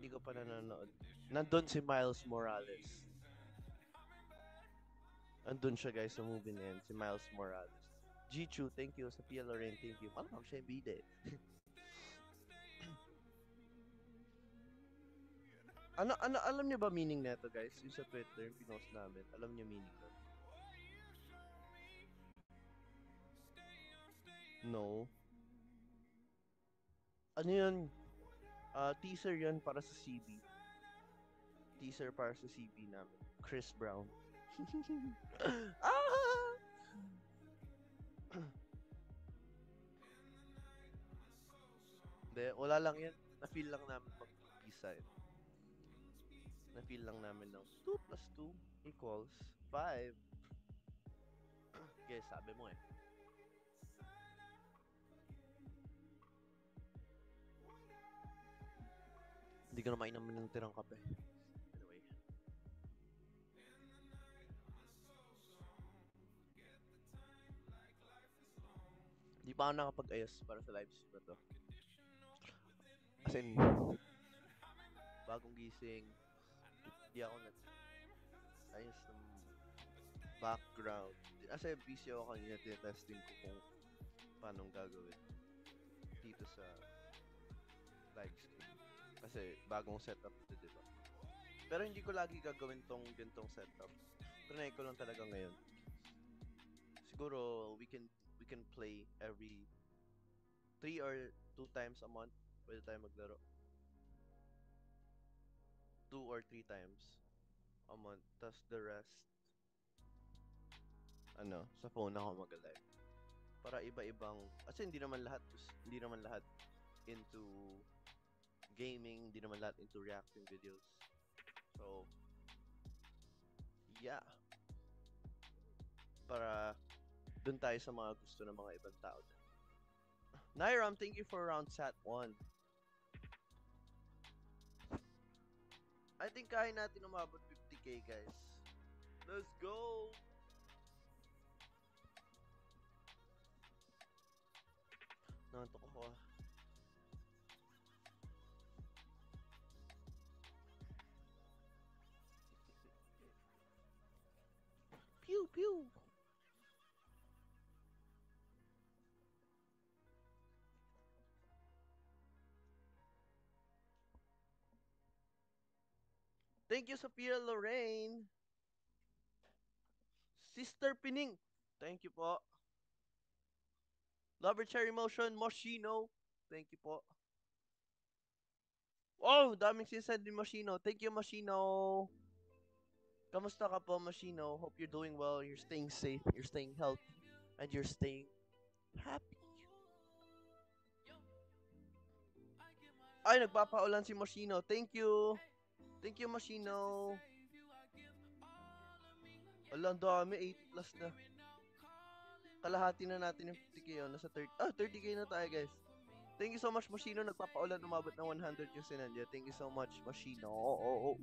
Hindi ko pa nanonood. Nandun si Miles Morales. Andun siya guys sa movie na yan, si Miles Morales. Jichu, thank you. Sa Pia Loren, thank you. Malamang siya yung bide. ano, ano, alam niyo ba meaning nito guys? Yung sa Twitter, yung pinost namin. Alam niyo meaning nun? No. Ano yun? Ah, teaser yun para sa CB. Teaser para sa CB namin. Chris Brown. ah! Hindi, wala lang yan. Na-feel lang namin mag-isa eh. Na-feel lang namin ng 2 plus 2 equals 5. Okay, sabi mo eh. Hindi ko na mainam ng tirang kape. Anyway. Hindi pa ako nakapag-ayos para sa live stream na to. As in, bagong gising, hindi ako nag ayos ng background. Kasi busy ako kanina, tinetesting ko kung paano gagawin dito sa live stream. Kasi bagong setup ito, di ba? Pero hindi ko lagi gagawin tong gantong setup. Trinay ko lang talaga ngayon. Siguro we can we can play every three or two times a month. Pwede tayo maglaro. Two or three times a month. Tapos the rest, ano, sa phone ako mag-live. Para iba-ibang, kasi hindi naman lahat, hindi naman lahat into gaming, hindi naman lahat into reacting videos. So, yeah. Para dun tayo sa mga gusto ng mga ibang tao. Nairam, thank you for round sat 1. I think kaya natin umabot 50k guys. Let's go! Nantok ako ah. Pew pew! Thank you, Sophia Lorraine. Sister Pining. Thank you po. Lover Cherry Motion, Moschino. Thank you po. Oh, daming sinsend ni Moschino. Thank you, Moschino. Kamusta ka po, Moschino? Hope you're doing well, you're staying safe, you're staying healthy, and you're staying happy. Ay, nagpapaulan si Moschino. Thank you. Thank you, Moschino. Wala, ang dami. 8 plus na. Kalahati na natin yung 50k yun. Nasa 30. Ah, 30k na tayo, guys. Thank you so much, Moschino. Nagpapaulan. Umabot ng 100 yung sinandya. Thank you so much, Moschino. Oo, oo, oo.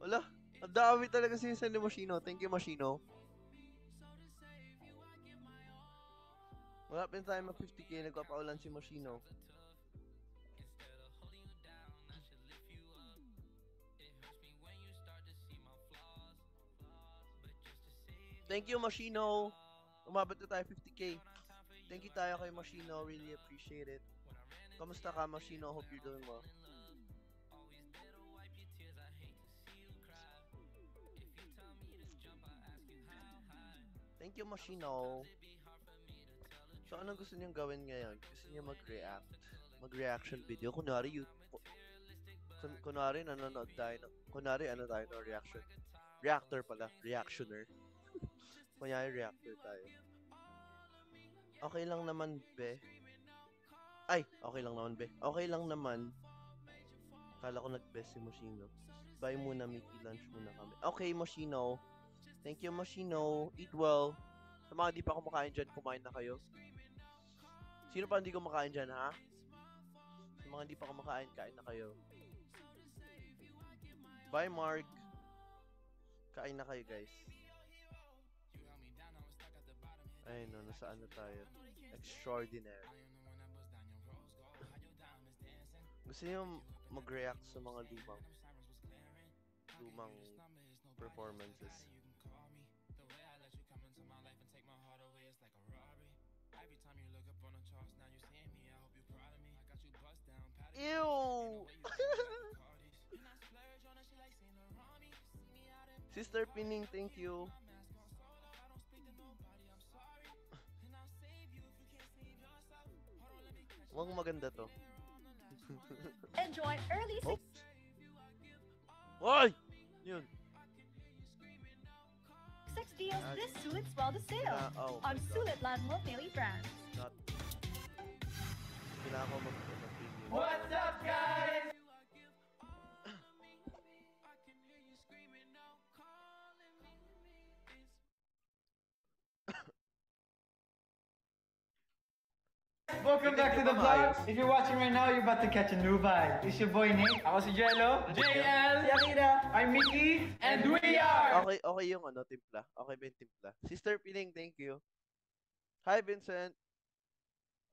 Wala. Ang dami talaga sinasend ni Moschino. Thank you, Moschino. Wala pa tayo mag 50k. Nagpapaulan si Moschino. Thank you, Machino. Umabot na tayo 50k. Thank you tayo kay Machino. Really appreciate it. Kamusta ka, Machino? Hope you're doing well. Thank you, Machino. So, anong gusto niyong gawin ngayon? Gusto niyo mag-react? Mag-reaction video? Kunwari, you, kun, kunwari, nanonood tayo. Kunwari, ano tayo no reaction? Reactor pala. Reactioner. Kunyari, reactor tayo. Okay lang naman, be. Ay, okay lang naman, be. Okay lang naman. Kala ko nag-best si Moschino. Bye muna, Mickey. Lunch muna kami. Okay, Moschino. Thank you, Moschino. Eat well. Sa mga di pa kumakain dyan, kumain na kayo. Sino pa hindi kumakain dyan, ha? Sa mga hindi pa kumakain, kain na kayo. Bye, Mark. Kain na kayo, guys. Ay, no, nasa ano tayo? Extraordinary. Gusto niyo mag-react sa mga lumang lumang performances. Ew! Sister Pining, thank you. Mukhang maganda to. Enjoy early Oops. Hoy! Yun. success deals Ah, this Sulit Swell to sale Ah, oh on. Sulit World Daily Brands. Not. Kailangan ko mag. What's up, guys? Welcome back to the vlog. If you're watching right now, you're about to catch a new vibe. It's your boy Nate. Ako si Jello. JL. Si Akira. I'm Mickey. And we are... Okay, okay yung ano, timpla. Okay ba yung timpla? Sister Pining, thank you. Hi, Vincent.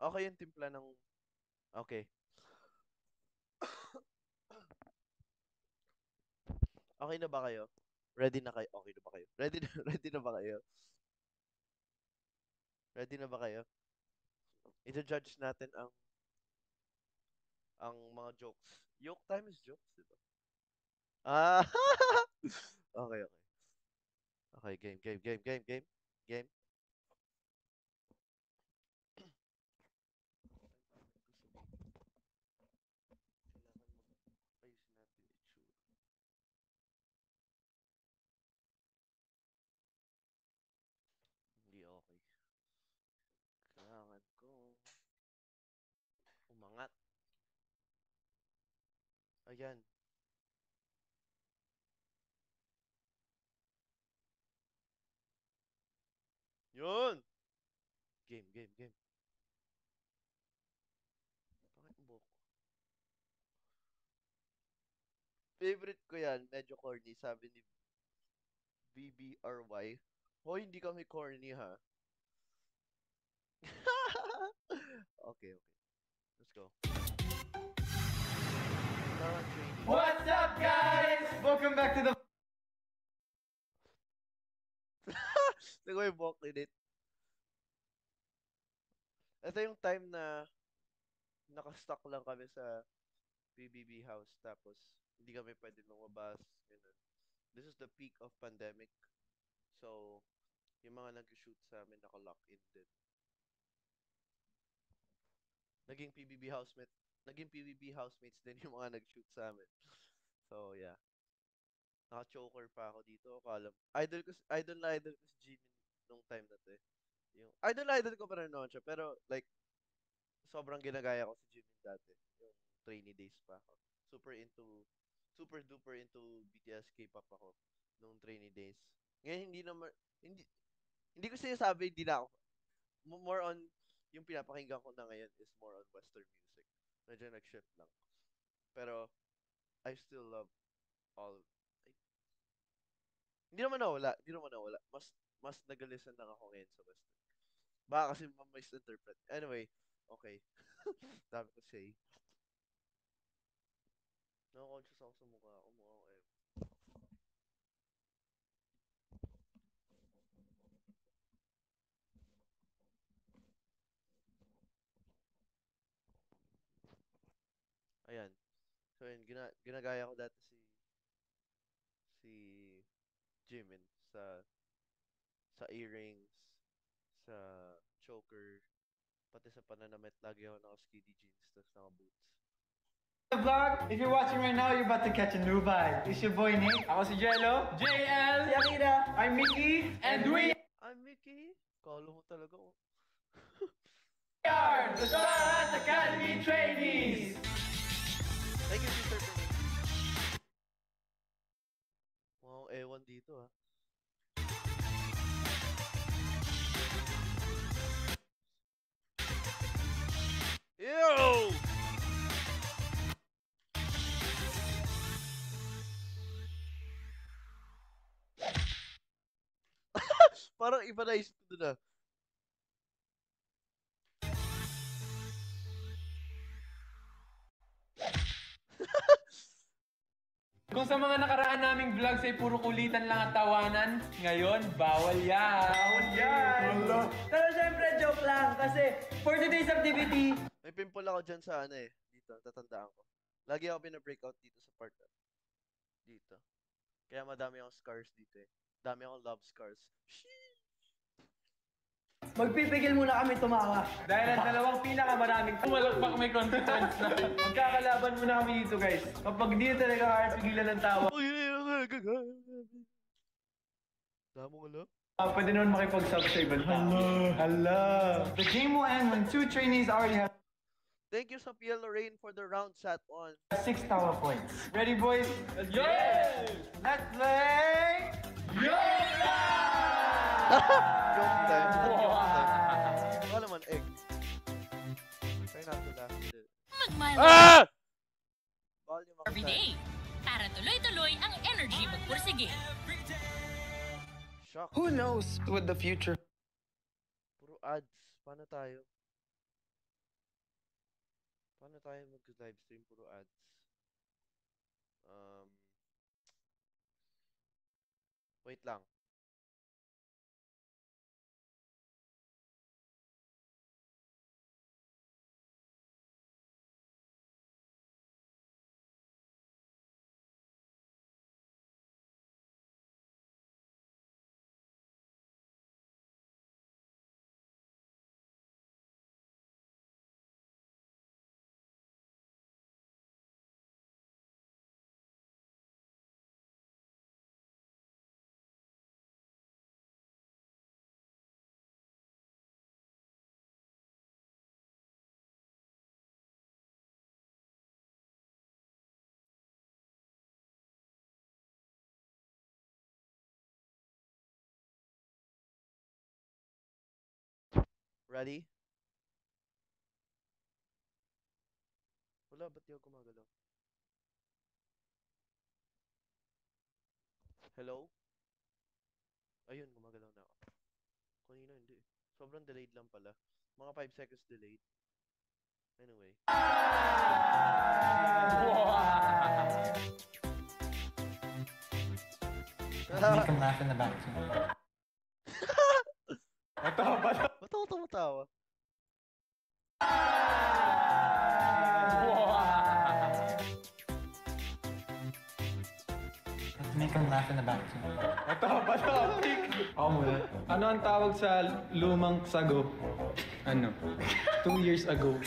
Okay yung timpla ng... Okay. Okay na ba kayo? Ready na kayo? Okay na ba kayo? Ready na, ready na ba kayo? Ready na ba kayo? Ito-judge natin ang ang mga jokes. Joke time is jokes, di? Ah! okay, okay. Okay, game, game, game, game, game, game. Kailangan mag-ayusin natin yung itsura. Hindi okay. Kailangan ko umangat. Ayan. Yun! Game, game, game. Bakit buhok ko? Favorite ko yan, medyo corny, sabi ni BBRY. Hoy, hindi kami corny ha. okay, okay. Let's go. What's up, guys? Welcome back to the... Mo yung buhok ni Nate. Ito yung time na nakastock lang kami sa PBB house tapos hindi kami pwede lumabas. Ganun. This is the peak of pandemic. So, yung mga nag-shoot sa amin naka-lock in din. Naging PBB housemate, naging PBB housemates din yung mga nag-shoot sa amin. So, yeah. Naka-choker pa ako dito. Akala, idol ko, idol na idol ko si Jimin nung time na to eh. Yung, idol na idol ko pa rin noon siya. Pero, like, sobrang ginagaya ko si Jimin dati. Yung trainee days pa ako. Super into, super duper into BTS K-pop ako nung trainee days. Ngayon, hindi naman, hindi, hindi ko sinasabi, hindi na ako. Mo- More on, yung pinapakinggan ko na ngayon is more on western music. Medyo nag-shift lang. Pero, I still love all, ay, hindi naman nawala, hindi naman nawala. Mas, mas nag-listen lang ako ngayon sa western. Baka kasi ma-misinterpret. Anyway, okay. Dami ko say. Nakakonscious ako sa mukha ko. Mukha ko eh. Ayan. So yun, gina ginagaya ko dati si si Jimin sa sa earrings, sa choker, pati sa pananamit. Lagi ako naka-skinny jeans, tapos naka-boots. The vlog. If you're watching right now, you're about to catch a new vibe. It's your boy Nate. Ako si Jello. JL. Si Akira. I'm Mickey. And we I'm Mickey! Kala mo talaga oh. are the Stars Academy Trainees. Thank you, Penny. Wow, ewan dito ah. Ew! Parang iba na isip ko Kung sa mga nakaraan naming vlogs ay puro kulitan lang at tawanan, ngayon, bawal yan. Bawal yan. Pero syempre, joke lang. Kasi for today's activity, May pimple ako dyan sa ano eh. Dito, tatandaan ko. Lagi ako pinabreakout dito sa part na. Dito. Kaya madami akong scars dito eh. Dami akong love scars. Magpipigil muna kami tumawa. Dahil ang dalawang pinakamaraming Pumalakpak may consequence na. Magkakalaban muna kami dito guys. Kapag di talaga kaya pigilan ng tawa, Damo ko lang. ah, pwede naman makipag-sub sa ibang tao. Hala. The game will end when two trainees already have Thank you sa PL Lorraine for the round set on. six tower points. Ready boys? Yes! Let's play! Yoga! Joke time. Joke time. Mag-mile Ah! Bawal yung every day para tuloy-tuloy ang energy magpursige. Shock. Who knows what the future Puro ads. Paano tayo? Paano tayo mag-live stream? Puro ads. Um, wait lang. Ready? Wala, ba't di ako gumagalaw? Hello? Ayun, gumagalaw na ako. Kanina hindi. Sobrang delayed lang pala. Mga 5 seconds delayed. Anyway. Make them laugh in the back too. Ito, ba't Ba't ako tumatawa? Make them laugh in the back too. Ito, ba't topic? Ako muna. Ano ang tawag sa lumang sago? Ano? Two years ago.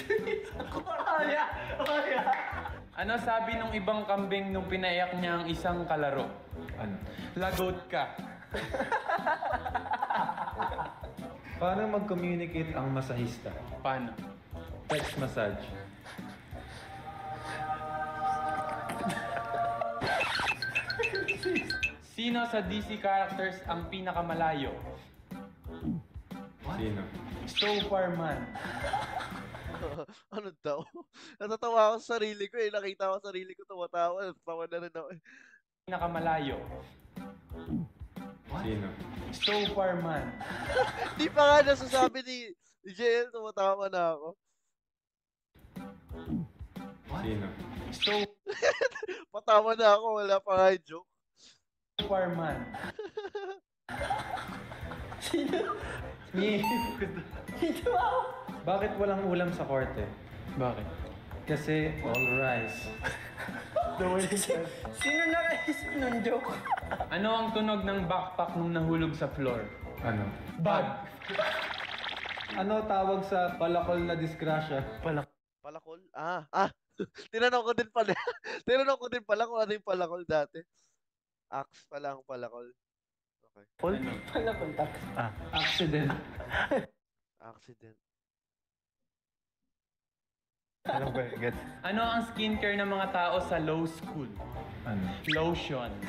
Ano sabi nung ibang kambing nung pinaiyak niya ang isang kalaro? Ano? Lagot ka. Paano mag-communicate ang masahista? Paano? Text massage. Sino sa DC characters ang pinakamalayo? Sino? So far man. ano daw? Natatawa ako sa sarili ko eh. Nakita ko sa sarili ko tumatawa. Natawa na rin ako eh. Pinakamalayo. Sino? So far man. Di pa nga nasasabi ni, ni JL, tumatawa na ako. Sino? So Patawa na ako, wala pa nga yung joke. far man. Me. Bakit walang ulam sa korte? Bakit? Kasi all rice. Sino nakaisip ng joke? Ano ang tunog ng backpack nung nahulog sa floor? Ano? Bag. Ano tawag sa palakol na disgrasya? Palakol? Ah, ah. Tinanong ko din pala. Tinanong ko din pala kung ano yung palakol dati. Axe pala ang palakol. Okay. Pala kontak. Accident. Accident. Ano ba? Get? Ano ang skincare ng mga tao sa low school? Ano? Lotion.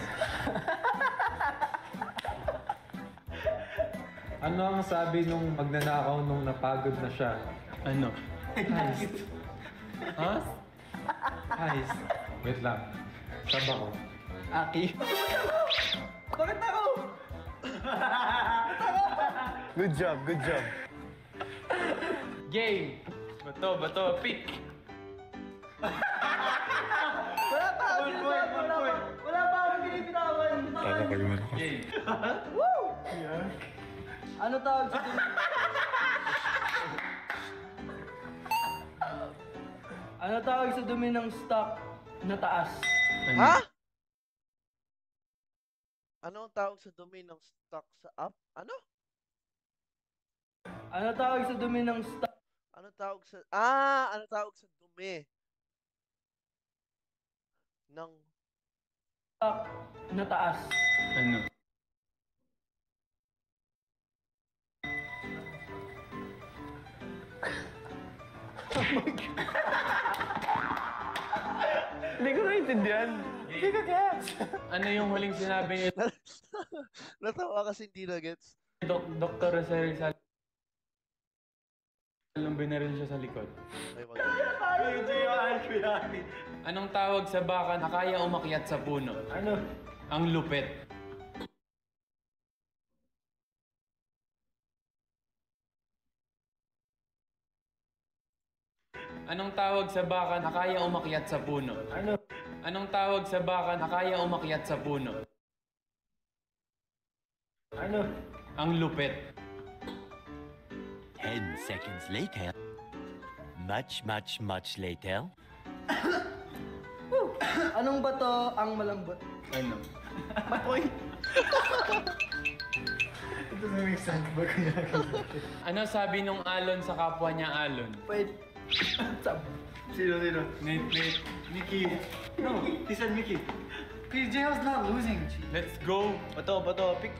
Ano ang sabi nung magnanakaw nung napagod na siya? Ano? Heist. Ha? Heist. Wait lang. Sab ako. Aki. Bakit ako? Good job, good job. Game. Bato, bato, pick. Wala pa ako sinasabi. Wala pa. Wala bitawan. bitawan. Game. Ano tawag sa dumi? ano tawag sa dumi ng stock na taas? Ano? Ha? Ano ang tawag sa dumi ng stock sa up? Ano? Ano tawag sa dumi ng stock? Ano tawag sa... Ah! Ano tawag sa dumi? Ng... stock na taas? Ano? Hindi ko naintindihan. Hindi ko gets. Ano yung huling sinabi ni Natawa kasi hindi na gets. Dok Dr. Rosel Rizal? Nung binaril siya sa likod. Anong tawag sa baka na kaya umakyat sa puno? Ano? Ang lupit. Anong tawag sa baka na kaya umakyat sa puno? Ano? Anong tawag sa baka na kaya umakyat sa puno? Ano? Ang lupit. 10 seconds later. Much, much, much later. Anong bato ang malambot? Ano? It doesn't make sense. Bago niya Ano sabi nung alon sa kapwa niya alon? Wait. Sab. Sino, sino? Nate, Nate. Mickey. No, he said Mickey. PJ was not losing. Let's go. Bato, bato, pick.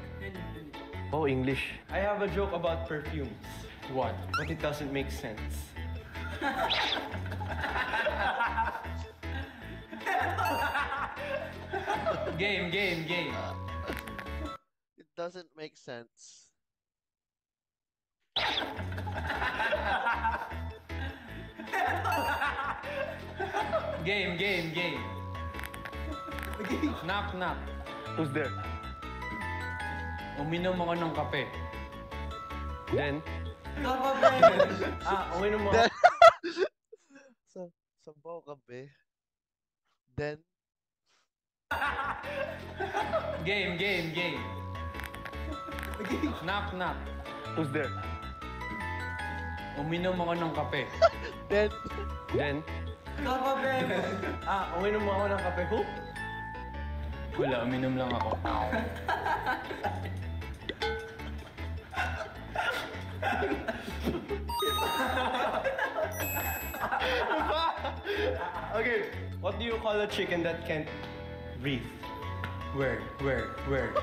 Oh, English. I have a joke about perfumes, What? but it doesn't make sense. Game, game, game. It doesn't make sense. Game, game, game. Knock, knock. Who's there? Uminom ako ng kape. Then? ah, okay mo. Sa... Sabaw ka, be. Then... Game, game, game. Knock, knock. Who's there? Uminom ako ng kape. Then... Then? ah, okay mo ako ng kape. Who? Wala, uminom lang ako. Okay, what do you call a chicken that can't breathe? Where, where, where?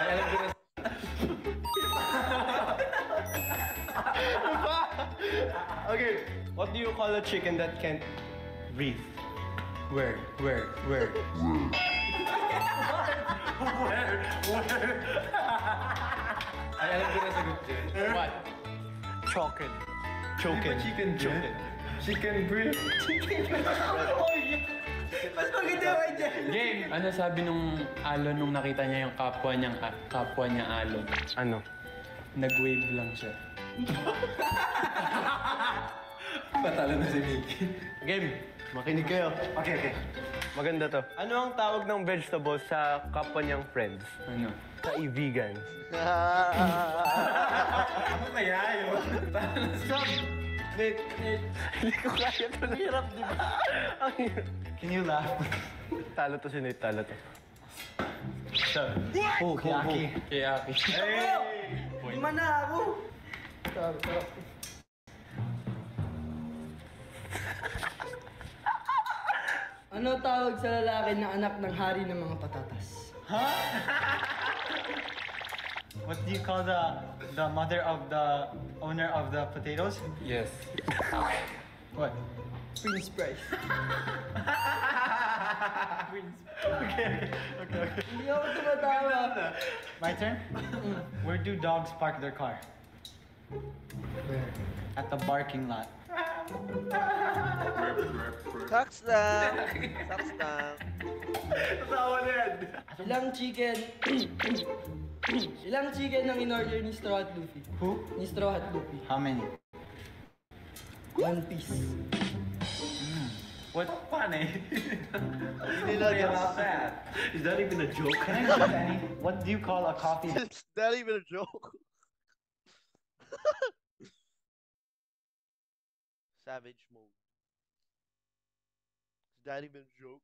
Alam ko na. Okay, what do you call a chicken that can't breathe? Where, where, where? Ay, alam ko na sagot dyan. What? Chokin. Chokin. Chicken chokin. Chicken breathe. Mas maganda idea. Game! Ano sabi nung alon nung nakita niya yung kapwa niyang kapwa niya alon? Ano? Nag-wave lang siya. Patalo na si Mickey. Game. Makinig kayo. Okay, okay. Maganda to. Ano ang tawag ng vegetable sa kapwa niyang friends? Ano? Kaibigan. Stop! Wait, Hindi ko kaya to. Ang hirap, di ba? Ang hirap. Can you laugh? talo to si Nate, talo to. Siya. Oh, Aki. Kay Aki. Lima na ako. Ano tawag sa lalaki na anak ng hari ng mga patatas? What do you call the the mother of the owner of the potatoes? Yes. What? Prince Price. Okay, okay, okay. Hindi ako tumatawa. My turn? Where do dogs park their car? At the barking lot. Sucks lang! Sucks lang! Ilang chicken... Ilang chicken ang in-order ni Straw Hat Luffy? Who? Ni Straw Hat Luffy. How many? One piece. Hmm. What's funny? Hindi nila Funny gets. about that? Is that even a joke? Can I choose any? What do you call a coffee? It's not even a joke. Savage mode. Is that even a joke?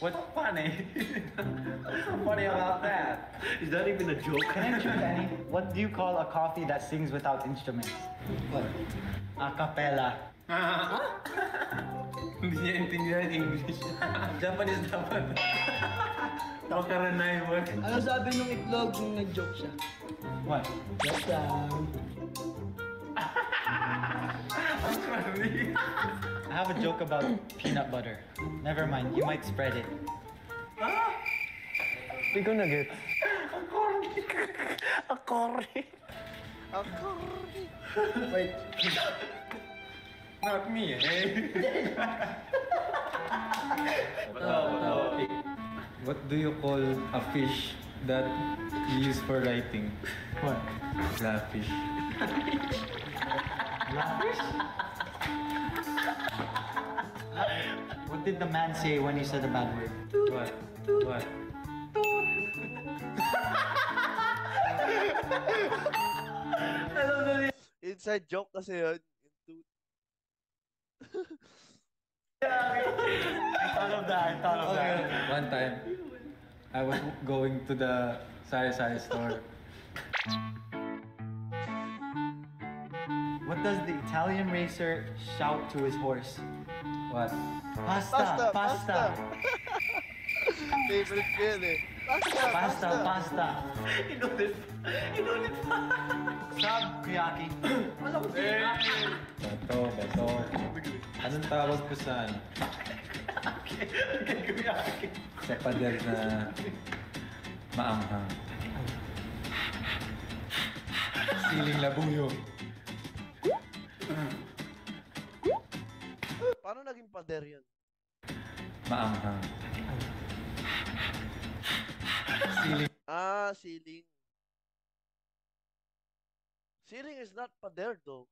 What's funny? What's so funny about that? Is that even a joke? Can I choose any? What do you call a coffee that sings without instruments? What? A cappella. Hindi niya intindihan English. Japanese dapat. Takaranay mo. Ano sabi nung itlog nung nag-joke siya? What? Joke lang. I have a joke about peanut butter. Never mind, you might spread it. Hindi ko na get. Wait. Not me eh. What do you call a fish that you use for writing? What? Flatfish. What did the man say when he said a bad word? What? What? Inside joke kasi yun. Into I thought of that, I thought of that. One time, I was going to the sari sari store. What does the Italian racer shout to his horse? What? Pasta, Pasta, pasta, favorite ko yun eh. Pasta, pasta, pasta. Sab, kuyaki. Bato, bato. Anong tawag ko sa ano? Sa pader na maanghang. Siling labuyo. Paano naging pader yun? Maanghang. Siling Ah, ceiling. Ceiling is not pader though.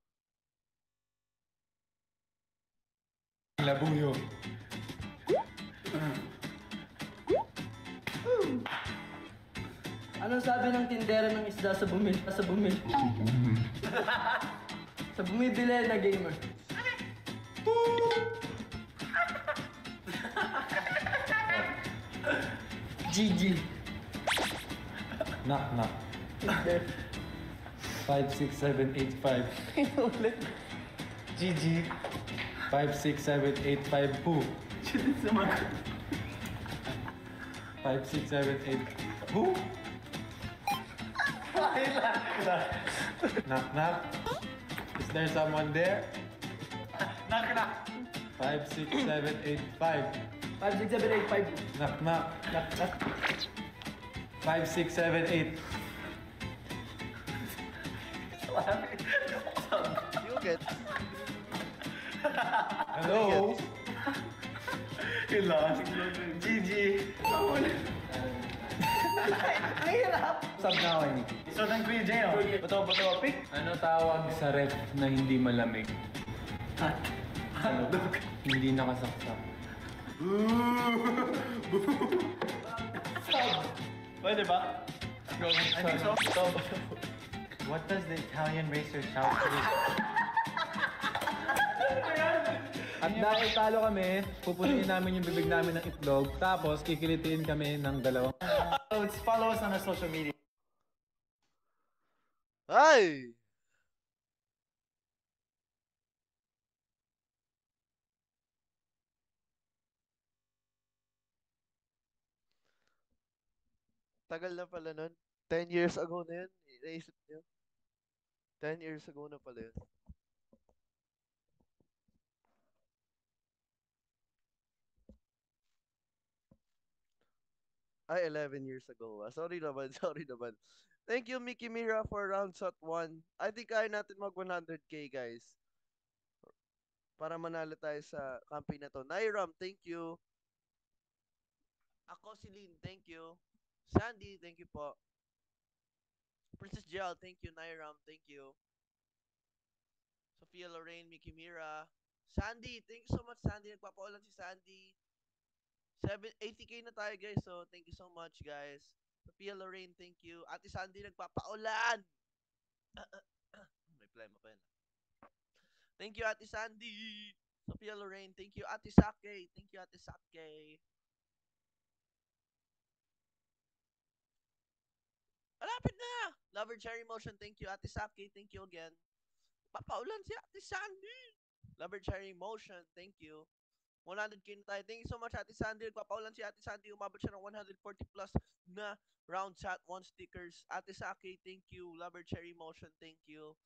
labuyo. Anong sabi ng tindera ng isda sa bumil? Sa bumil. sa bumibili na gamer. GG. Knock, knock. Five, six, seven, eight, five. GG. Five, six, seven, eight, five, who? Five, six, seven, eight, who? knock, knock. Is there someone there? Knock, knock. Five, six, seven, eight, five. 5, 6, 7, 8, 5. Knock, knock. Knock, knock. Five, six, seven, eight. You get. Hello? You lost. GG. Sub na ako, Nicky. So then, Kuya Jay, oh. Bato, bato, pick. Ano tawag sa ref na hindi malamig? Ano? hindi nakasaksak. Pwede ba? Go, I think so. What does the Italian racer shout to. At dahil talo kami, pupunin namin yung bibig namin ng itlog, tapos kikilitiin kami ng dalawang So, let's follow us on our social media. Ay! Tagal na pala nun. 10 years ago na yun. Naisip niyo? 10 years ago na pala yun. Ay, 11 years ago. Sorry naman, sorry naman. Thank you, Mickey Mira, for round shot 1. I think kaya natin mag 100k, guys. Para manalo tayo sa campaign na to. Nairam, thank you. Ako si Lynn, thank you. Sandy, thank you po. Princess Jel, thank you. Nairam, thank you. Sophia Lorraine, Mickey Mira, Sandy, thank you so much, Sandy. Nagpapaulan si Sandy. 7, 80k na tayo, guys. So, thank you so much, guys. Sophia Lorraine, thank you. Ate Sandy, nagpapaulan. May plema pa yun. Thank you, Ate Sandy. Sophia Lorraine, thank you. Ate Sake, thank you, Ate Sake. Malapit na! Lover Cherry Motion, thank you. Ate Sake, thank you again. Papaulan si Ate Sandy. Lover Cherry Motion, thank you. 100k na tayo. Thank you so much, Ate Sandy. Nagpapaulan si Ate Sandy. Umabot siya ng 140 plus na round chat, one stickers. Ate Sake, thank you. Lover Cherry Motion, thank you.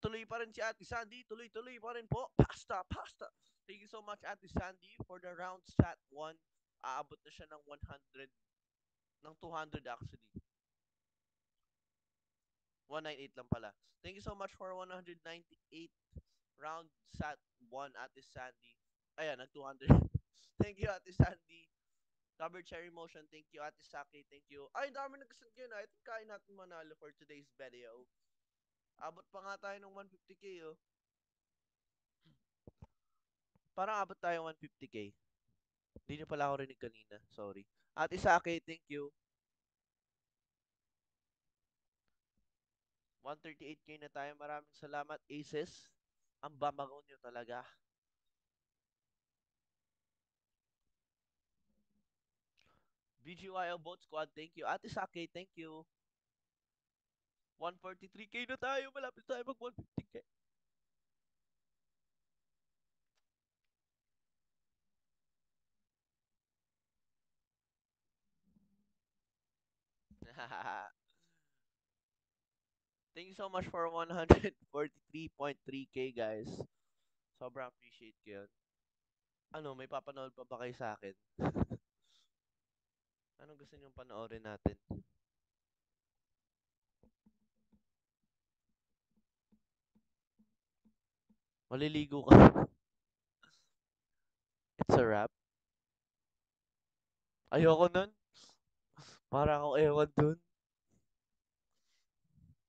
Tuloy pa rin si Ate Sandy. Tuloy-tuloy pa rin po. Pasta, pasta. Thank you so much, Ate Sandy, for the round chat one. Aabot na siya ng 100, ng 200 actually. 198 lang pala. Thank you so much for 198 round sat 1 Ate Sandy. Ayan, nag 200. thank you Ate Sandy. Cover Cherry Motion, thank you Ate Saki, thank you. Ay, dami nag-send kayo na. I think kaya natin manalo for today's video. Abot pa nga tayo ng 150k oh. Parang abot tayo 150k. Hindi niyo pala ako rinig kanina. Sorry. Ate Saki, thank you. 138k na tayo. Maraming salamat, Aces. Ang babangon nyo talaga. BGYO Boat Squad, thank you. Ate Sake, thank you. 143k na tayo. Malapit tayo mag 150k. Thank you so much for 143.3k guys. Sobrang appreciate ko yun. Ano, may papanood pa ba kayo sa akin? Anong gusto niyong panoorin natin? Maliligo ka. It's a wrap. Ayoko nun. Para akong ewan dun.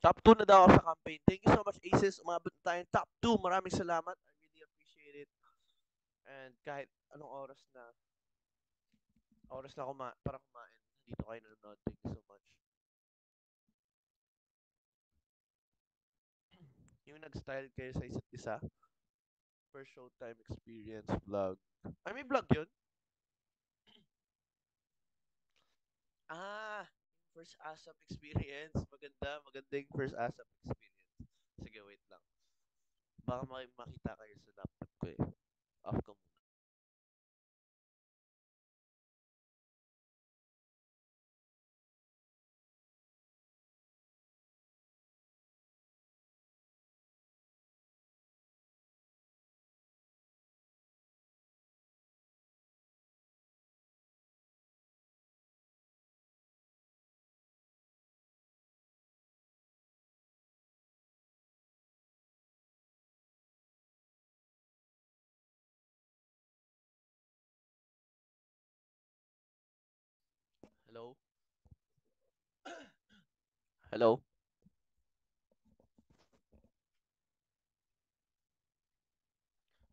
Top 2 na daw ako sa campaign. Thank you so much, Aces. Umabot na tayo top 2. Maraming salamat. I really appreciate it. And kahit anong oras na, oras na kuma para kumain, dito kayo nanonood. Thank you so much. Yung nag-style kayo sa isa't isa. First showtime experience vlog. Ay, may vlog yun? ah, first ASAP experience. Maganda, maganda yung first ASAP experience. Sige, wait lang. Baka makita kayo sa laptop ko eh. Off Hello?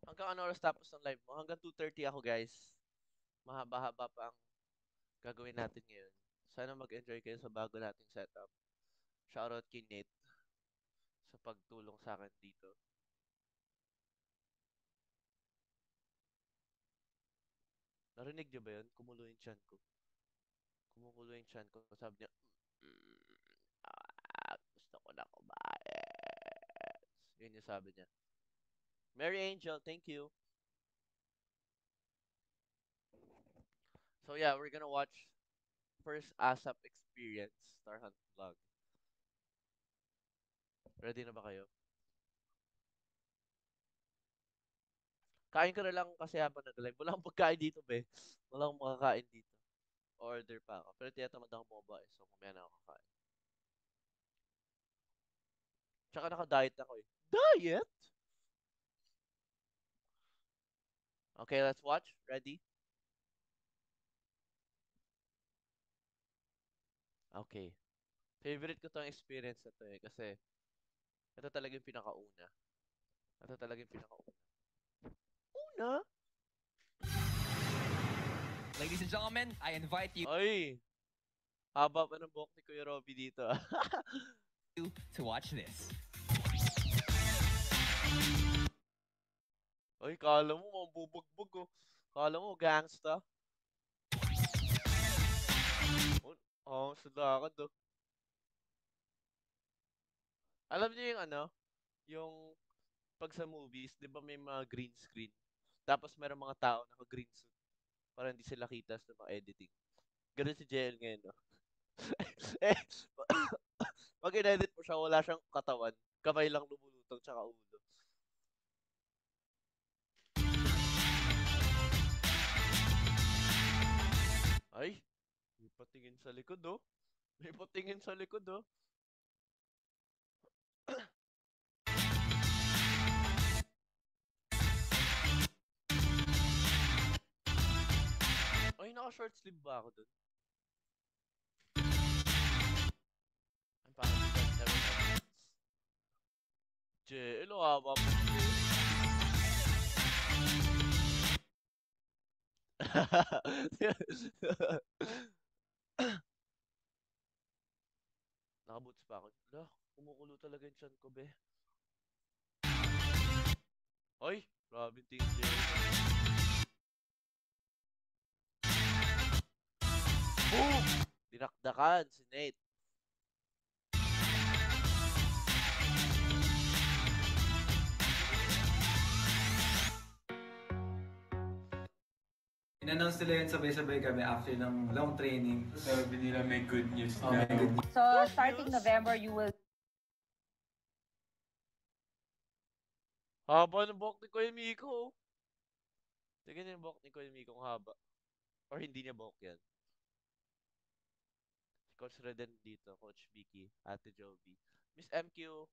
Hanggang ano oras tapos ng live mo? Hanggang 2.30 ako guys. Mahaba-haba pa ang gagawin natin ngayon. Sana mag-enjoy kayo sa bago nating setup. Shoutout kay Nate sa pagtulong sa akin dito. Narinig niyo ba yun? Kumulo yung chan ko. Kumukulo yung chan ko. Sabi niya, "Mm, ko na kumain. Yun yung sabi niya. Mary Angel, thank you. So yeah, we're gonna watch first ASAP experience Star Hunt vlog. Ready na ba kayo? Kain ka na lang kasi habang nag-live. Wala akong pagkain dito, be. Wala akong makakain dito. Order pa ako. Pero tiyatamad ako mo ba eh. So, kumaya na ako kakain. Tsaka naka-diet ako eh. Diet? Okay, let's watch. Ready? Okay. Favorite ko tong experience na to eh. Kasi, ito talaga yung pinakauna. Ito talaga yung pinakauna. Una? Ladies and gentlemen, I invite you Ay! Haba pa ng buhok ni Kuya Robby dito ah. to watch this. Ay, kala mo mambubugbog oh. Kala mo gangsta. Oh, oh sudakan to. Alam niyo yung ano? Yung pag sa movies, di ba may mga green screen? Tapos meron mga tao naka-green suit para hindi sila kita sa mga editing. Ganun si JL ngayon, no? eh, pag in-edit mo siya, wala siyang katawan. Kamay lang lumulutang tsaka ulo. Ay, may patingin sa likod, oh. May patingin sa likod, oh. Ay, naka-short sleeve ba ako dun? JL, oh, haba pa. Nakabuts pa ako. Ala, kumukulo talaga yung chan ko, be. Ay, grabe tingin JL. Boom! Dinakdakan si Nate. In-announce nila yun sabay-sabay kami after ng long training. Sabi nila may good news Oh, na. my good So, starting November, you will Haba ng buhok ni Kuya Miko. Tingnan niyo yung buhok ni Kuya Miko kung haba. Or hindi niya buhok yan. Si Coach Reden dito, Coach Vicky, Ate Jovi. Miss MQ.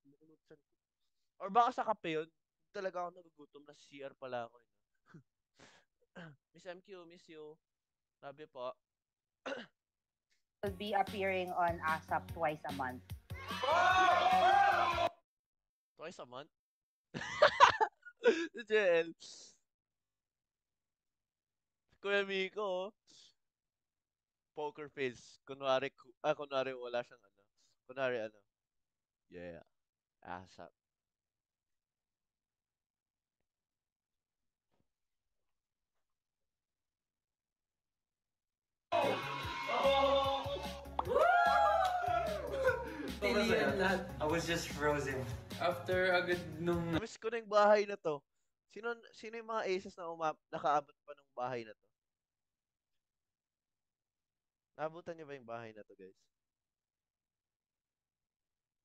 Or baka sa kape yun. Talaga ako nagugutom na CR pala ako. Eh. Miss MQ, miss you. Love you po. will be appearing on ASAP twice a month. Twice a month? JL. Kuya Miko, poker face. Kunwari, ku- ah, kunwari wala siyang ano. Kunwari ano. Yeah. ASAP. Pilihan lahat. I was just frozen. After agad nung Miss ko na yung bahay na to. Sino, sino yung mga aces na umap, nakaabot pa ng bahay na to? Naabutan niyo ba yung bahay na to, guys?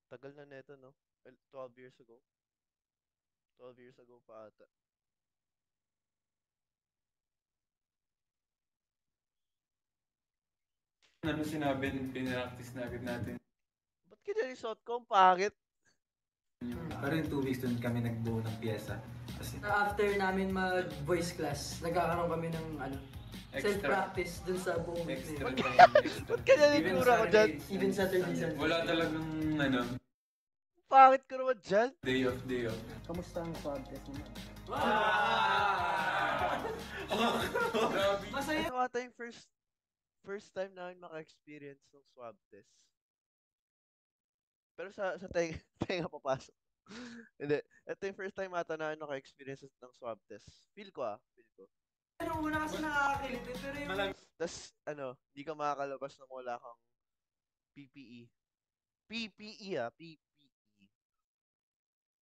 Tagal na neto, no? Well, 12 years ago. 12 years ago pa ata. Ano sinabi, pinractice na agad natin. Ba't yung suot ko? Ang pangit. Pero yung two weeks doon kami nagbuo ng pyesa. Kasi After namin mag-voice class, nagkakaroon kami ng ano, Extra. self-practice dun sa buong week Extra time. Extra. Ba't yung Even tura ko dyan? Saturdays, Even Saturday, Sunday. Wala talagang ano, Pangit ko naman dyan. day off, day off. Kamusta ang test mo? Grabe. Masaya. Ito ata yung first first time namin maka-experience ng swab test. Pero sa sa tenga, tenga papasok. Hindi. Ito yung first time ata namin naka-experience ng swab test. Feel ko ah. Feel ko. Pero una kasi nakakakilit pero yung... Tapos, ano, hindi ka makakalabas nang wala kang PPE. PPE ah, PPE.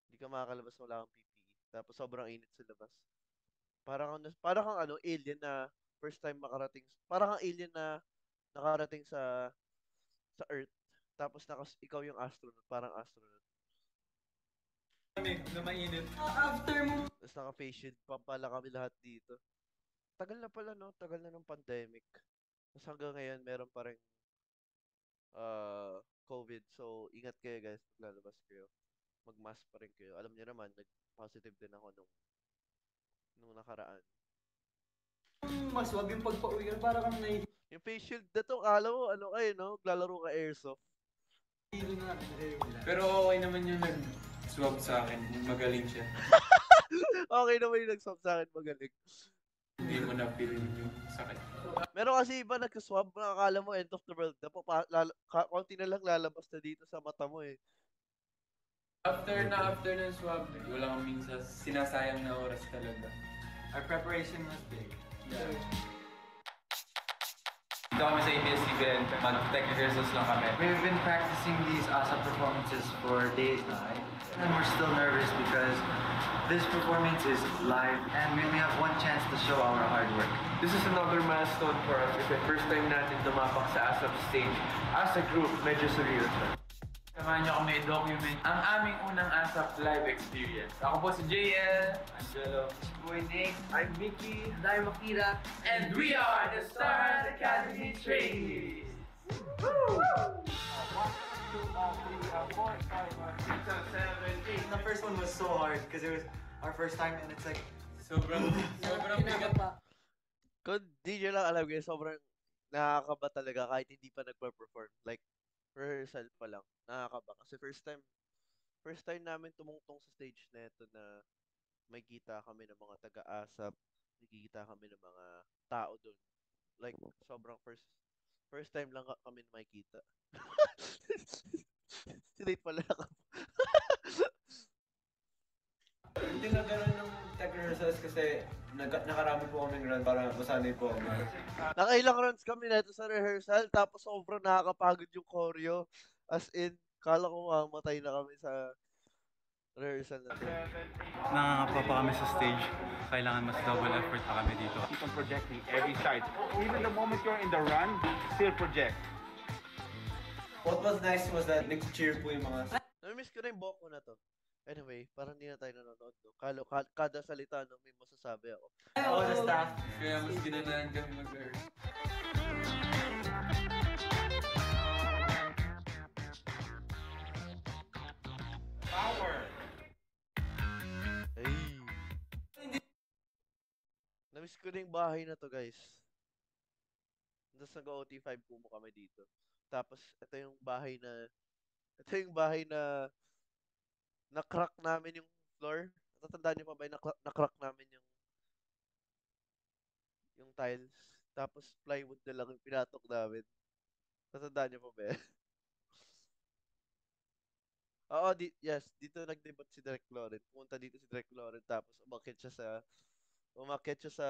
Hindi ka makakalabas nang wala kang PPE. Tapos sobrang init sa labas. Parang ano, parang kang ano, alien na first time makarating. Parang kang alien na nakarating sa sa Earth. Tapos nakas, ikaw yung astronaut, parang astronaut. Na mainit. After mo, Tapos naka-face shield pa pala kami lahat dito. Tagal na pala, no? Tagal na ng pandemic. Tapos hanggang ngayon, meron pa rin uh, COVID. So, ingat kayo guys pag lalabas kayo. Mag-mask pa rin kayo. Alam niyo naman, nag-positive din ako nung nung nakaraan. Mas wag yung pagpa-uwi ka, para kang nahihilo Yung face shield na to, akala mo, ano kayo, no? Naglalaro ka airsoft. na. Pero okay naman yung nag-swab sa akin. Yung Magaling siya. okay naman yung nag-swab sa akin magaling. Hindi mo na feel yung sakit. Meron kasi iba nag-swab, nakakala mo end of the world. Dapat pa, lalo, konti na lang lalabas na dito sa mata mo eh. After na after ng swab, wala kang minsan sinasayang na oras talaga. Our preparation was big. ABS-CBN, mag-tech lang kami. We've been practicing these ASAP performances for days now. And we're still nervous because this performance is live and we only have one chance to show our hard work. This is another milestone for us It's the first time natin tumapak sa ASAP stage. As a group, medyo surreal. Samahan niyo kami document ang aming unang ASAP live experience. Ako po si JL, Angelo, Boy Nick, I'm Mickey, Dahil Makira, and we are the Stars Academy trainees! The first one was so hard because it was our first time and it's like Sobrang, sobrang bigat. kinakapa. Kung di nyo lang alam guys, sobrang nakakaba talaga kahit hindi pa nagpa-perform. Like, rehearsal pa lang. Nakakaba. Kasi first time, first time namin tumungtong sa stage na ito na may kita kami ng mga taga-asap, nakikita kami ng mga tao doon. Like, sobrang first, first time lang ka- kami na makikita. si Nate pala naka Hindi na ganun ng tech rehearsals kasi nag- nakarami po kaming run para masanay po kami. Nakailang rounds kami neto sa rehearsal, tapos sobrang nakakapagod yung choreo. As in, kala ko mamatay na kami sa rehearsal na. Nangangapa pa kami sa stage. Kailangan mas double effort pa kami dito. Keep on projecting every side. Even the moment you're in the run, still project. What was nice was that nag-cheer po yung mga Namimiss ko na yung buhok ko na to. Anyway, parang hindi na tayo nanonood. No? Kalo, ka- kada salita, no, may masasabi ako. all the staff. Kaya mas ginanahan kami mag-earn. Ay! Namiss ko na yung bahay na to, guys. Tapos nag-OT5 po mo kami dito. Tapos, ito yung bahay na... Ito yung bahay na... Na-crack namin yung floor. Natatandaan niyo pa ba yung na-crack namin yung... Yung tiles. Tapos, plywood na lang yung pinatok namin. Natatandaan niyo pa ba yan? Oo, di, yes, dito nag-debut si Direk Loren. Pumunta dito si Direk Loren tapos umakyat siya sa umakyat siya sa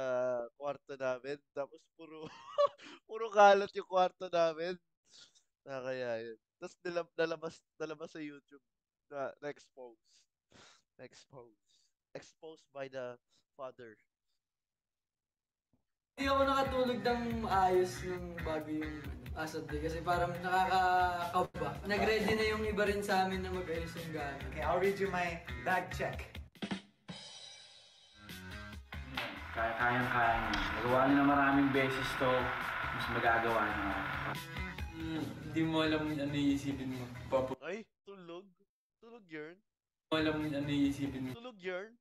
kwarto namin tapos puro puro kalat yung kwarto namin. Nakakaya yun. Tapos nalabas, nalabas sa YouTube na na-expose. Na-expose. Exposed by the father. Hindi ako nakatulog ng maayos nung bago yung asad day kasi parang nakakakaba. Nag-ready na yung iba rin sa amin na mag-ayos yung gamit. Okay, I'll read you my bag check. Kaya kayang-kaya niyo. Nagawa niyo na maraming beses to, mas magagawa niyo. Hmm, Hindi mo alam ano iisipin mo. Papu Ay, tulog. Tulog yarn. mo alam ano iisipin mo. Tulog yarn.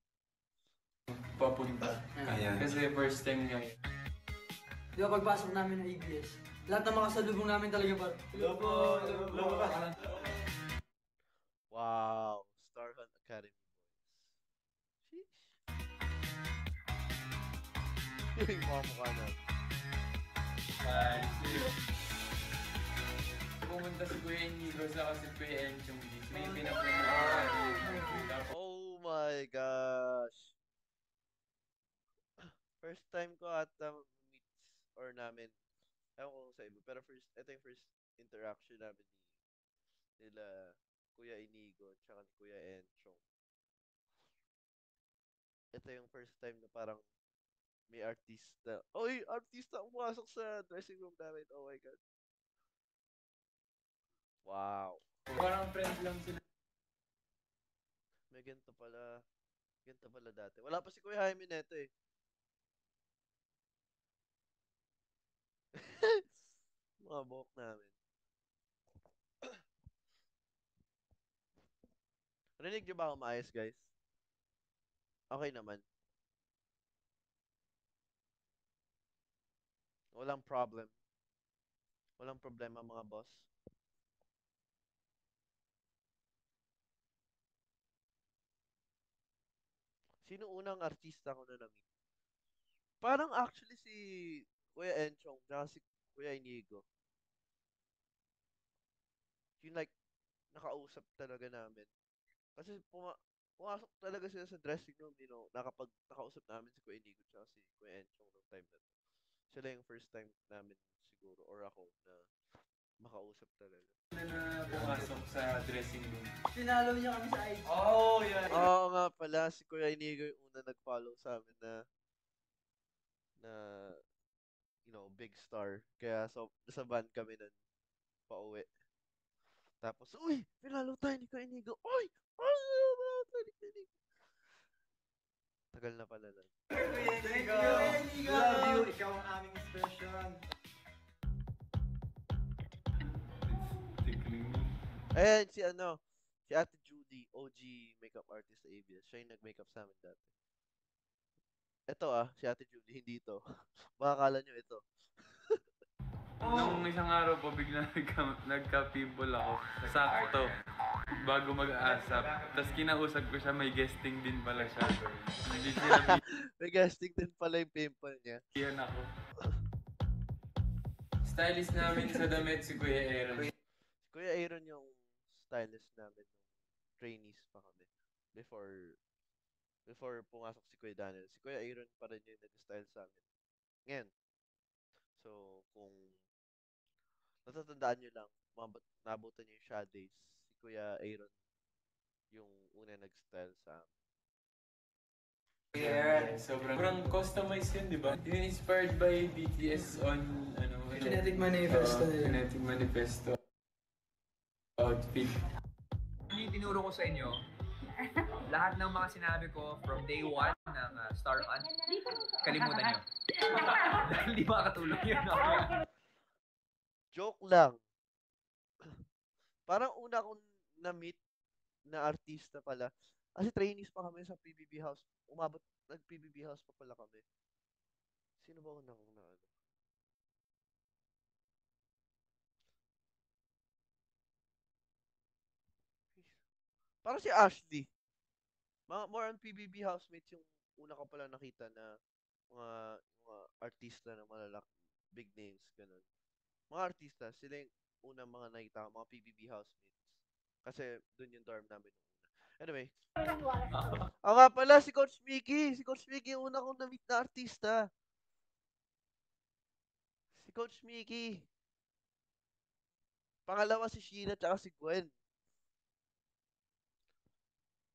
Papunta. Ayan. Kasi first time niya. yun. Di ba pagpasok namin ng ABS, lahat ng makasalubong namin talaga po! Hello po! Wow. Star Hunt Academy boys. Sheesh. Yung mga mukha na. Pumunta si Kuya Inigo sa kasi Kuya Enchong. Oh my gosh. First time ko ata meets or namin. Ewan ko sa iba. Pero first, ito yung first interaction namin ni nila Kuya Inigo tsaka ni Kuya Enchong. Ito yung first time na parang may artista. Oy, artista ang pumasok sa dressing room namin. Oh my God. Wow. Parang friends lang sila. May ganito pala. Ganito pala dati. Wala pa si Kuya Jaime neto eh. Mga buhok namin. Rinig niyo ba ako maayos, guys? Okay naman. Walang problem. Walang problema, mga boss. Sino unang artista ko na na-meet? Parang actually si Kuya Enchong, tsaka si Kuya Inigo. Yung like, nakausap talaga namin. Kasi puma pumasok talaga sila sa dressing room, you know, nakapag nakausap namin si Kuya Inigo tsaka si Kuya Enchong noong time na to. Sila yung first time namin siguro, or ako, na makausap talaga. Na pumasok sa dressing room. Pinalo niya kami sa IG. Oh, yeah. Oo nga pala, si Kuya Inigo yung una nag-follow sa amin na na you know, big star. Kaya so, sa van kami nun, pauwi. Tapos, uy, pinalo tayo ni Kuya Inigo. Uy! Uy! Pinalo tayo ni Kuya Inigo. Tagal na pala nun. Thank you! Love you! Ikaw ang aming inspiration. Ayan, si ano, si Ate Judy, OG makeup artist sa ABS. Siya yung nag-makeup sa amin dati. Ito ah, si Ate Judy, hindi ito. Baka kala nyo ito. Nung isang araw po, bigla nagka, nagka-pimple ako. Sakto. Bago mag-aasap. Tapos kinausap ko siya, may guesting din pala siya. Hindi siya May casting din pala yung pimple niya. nabiyan ako. Stylist namin sa damit si Kuya Aaron. Kuya Aaron yung stylist namin nung trainees pa kami. Before before pumasok si Kuya Daniel. Si Kuya Aaron pa rin yung nag-style sa amin. Ngayon. So, kung natatandaan nyo lang, mabot, nabutan nyo yung Shad Days, si Kuya Aaron yung una nag-style sa amin. Yeah, sobrang, sobrang customized yun, di ba? Inspired by BTS on, ano, Kinetic Manifesto nila. Kinetic Manifesto. Outfit. Ano yung tinuro ko sa inyo? Lahat ng mga sinabi ko from day one ng uh, Star Hunt, kalimutan nyo. Dahil di makakatulong yun. Joke lang. Parang una kong na-meet na artista pala. Kasi trainees pa kami sa PBB House. Umabot, nag-PBB House pa pala kami. Sino ba una kong na ano? Parang si Ashley. Mga, more on PBB housemates yung una ko pala nakita na mga, mga artista na malalaki, big names, ganun. Mga artista, sila yung unang mga nakita mga PBB housemates. Kasi dun yung dorm namin una. Anyway. Ako nga pala, si Coach Mickey. Si Coach Mickey yung una kong na-meet na artista. Si Coach Mickey. Pangalawa si Sheena tsaka si Gwen.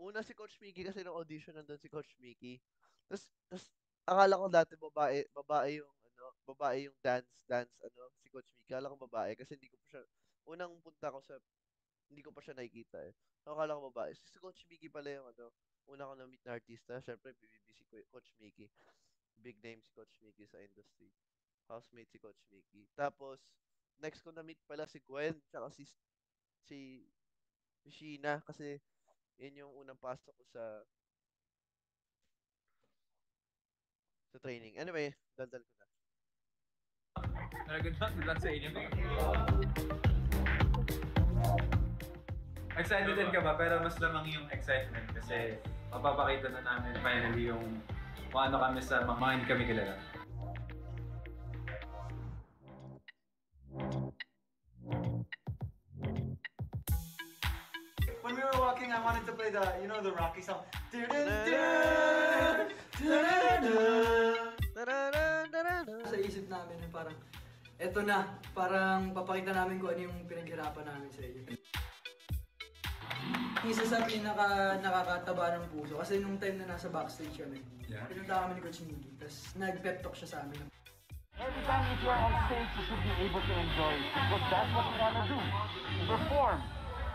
Una si Coach Mickey kasi nung audition nandun si Coach Mickey. Tapos, tapos akala ko dati babae, babae yung ano, babae yung dance, dance ano, si Coach Mickey. Akala ko babae kasi hindi ko pa siya, unang punta ko sa, hindi ko pa siya nakikita eh. Akala ko babae. Si Coach Mickey pala yung ano, una ko na-meet na artista. Siyempre, BBB si Coach Mickey. Big name si Coach Mickey sa industry. Housemate si Coach Mickey. Tapos, next ko na-meet pala si Gwen, tsaka si, si Sheena, kasi yun yung unang pasok ko sa sa training. Anyway, daldal ko na. Good luck, good luck sa inyo. Excited din ka ba? Pero mas lamang yung excitement kasi mapapakita na namin finally yung kung ano kami sa mga hindi kami kilala. When we were walking, I wanted to play the, you know, the Rocky song. Sa isip namin na parang, eto na, parang papakita namin kung ano yung pinaghirapan namin sa iyo. Isa sa pinaka nakakataba ng puso kasi nung time na nasa backstage kami, Yeah. pinunta kami ni Coach Miggy, tapos nag-pep talk siya sa amin. Every time that you're on stage, you should be able to enjoy it. Because that's what you want to do. Perform.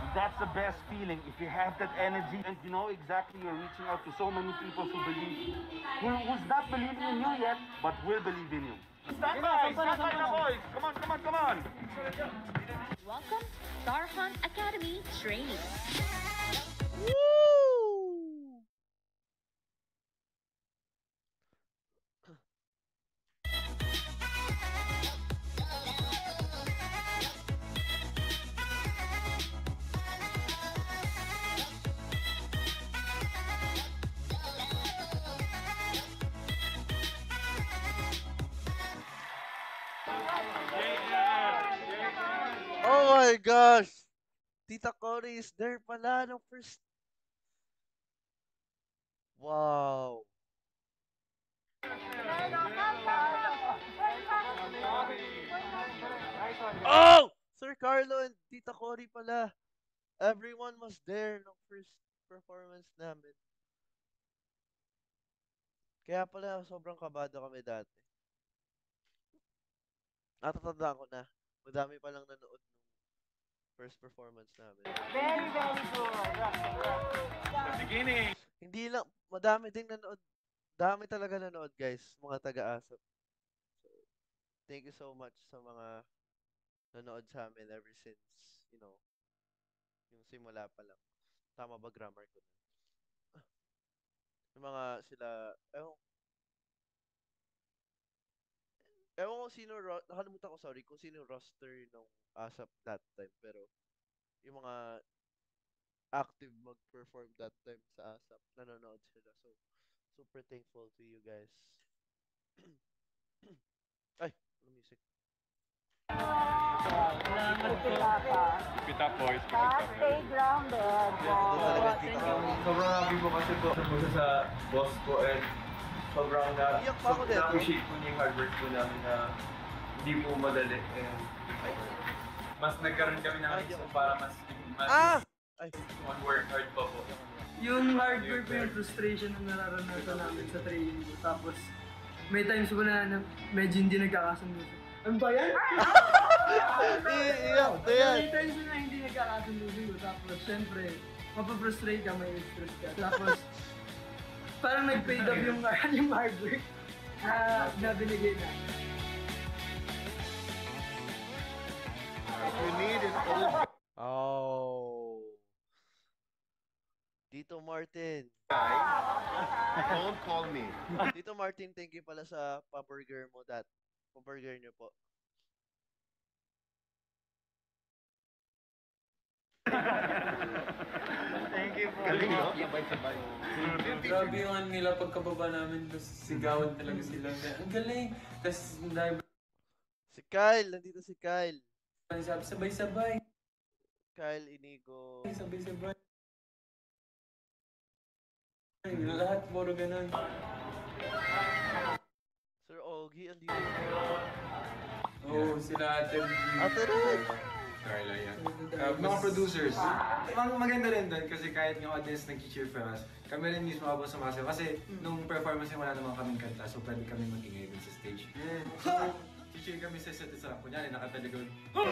And that's the best feeling. If you have that energy and you know exactly you're reaching out to so many people who believe, who, who's not believing in you yet, but will believe in you. Stand by! Stand by na boys! Come on, come on, come on! Welcome, Star Hunt Academy Training. Woo! My gosh! Tita Cory is there pala ng first. Wow. Oh! Sir Carlo and Tita Cory pala. Everyone was there nung first performance namin. Kaya pala sobrang kabado kami dati. Natatandaan ko na. Madami pa lang nanood nung first performance namin. Very, very good. Beginning. Hindi lang, madami ding nanood. Dami talaga nanood, guys, mga taga-asap. So, thank you so much sa mga nanood sa amin ever since, you know, yung simula pa lang. Tama ba grammar ko? Yung mga sila, ewan, ewan ko sino, ro- nakalimutan ko, sorry, kung sino yung roster ng ASAP that time, pero yung mga active mag-perform that time sa ASAP, nanonood sila. So, super thankful to you guys. Ay, ano music? Up, boys. Up. stay grounded. Sobrang happy po kasi po sa boss ko and sobrang na Iyak pa ako sobrang dito. appreciate po niya yung hard work po namin na hindi po madali and mas nagkaroon kami ng reason para mas mas Ah! Ay, mag-work hard pa po. Yung hard work ko yung frustration na nararanasan namin sa training ko. Tapos, may times po na, na medyo hindi nagkakasundo. Ano ba yan? iiyak na yan. May times na hindi nagkakasundo. Tapos, syempre, mapaprustrate ka, may stress ka. Tapos, parang nag-paid off yung, yung hard work na, na binigay na. You need an old Oh. Tito Martin. Don't call me. Tito Martin, thank you pala sa pa-burger mo that. Pa-burger niyo po. Galing, no? Grabe yung ano nila pagkababa namin, tapos sigawan talaga sila. Ang galing! Tapos dahil Si Kyle, nandito si Kyle. sabi sabay-sabay, Kyle Inigo. sabay-sabay. Ay, Lahat puro ganun. Sir Ogie, andito. Oo, oh, sila Ate. Ate Ruby. Carla, yeah. Uh, mga producers, mag maganda rin doon kasi kahit yung audience nag-cheer for us, kami rin mismo ako sumasayaw. Kasi nung performance wala naman kaming kanta, so pwede kami mag-ingay dun sa stage. So, cheer kami sa isa't isa. Kunyari, nakataligod. I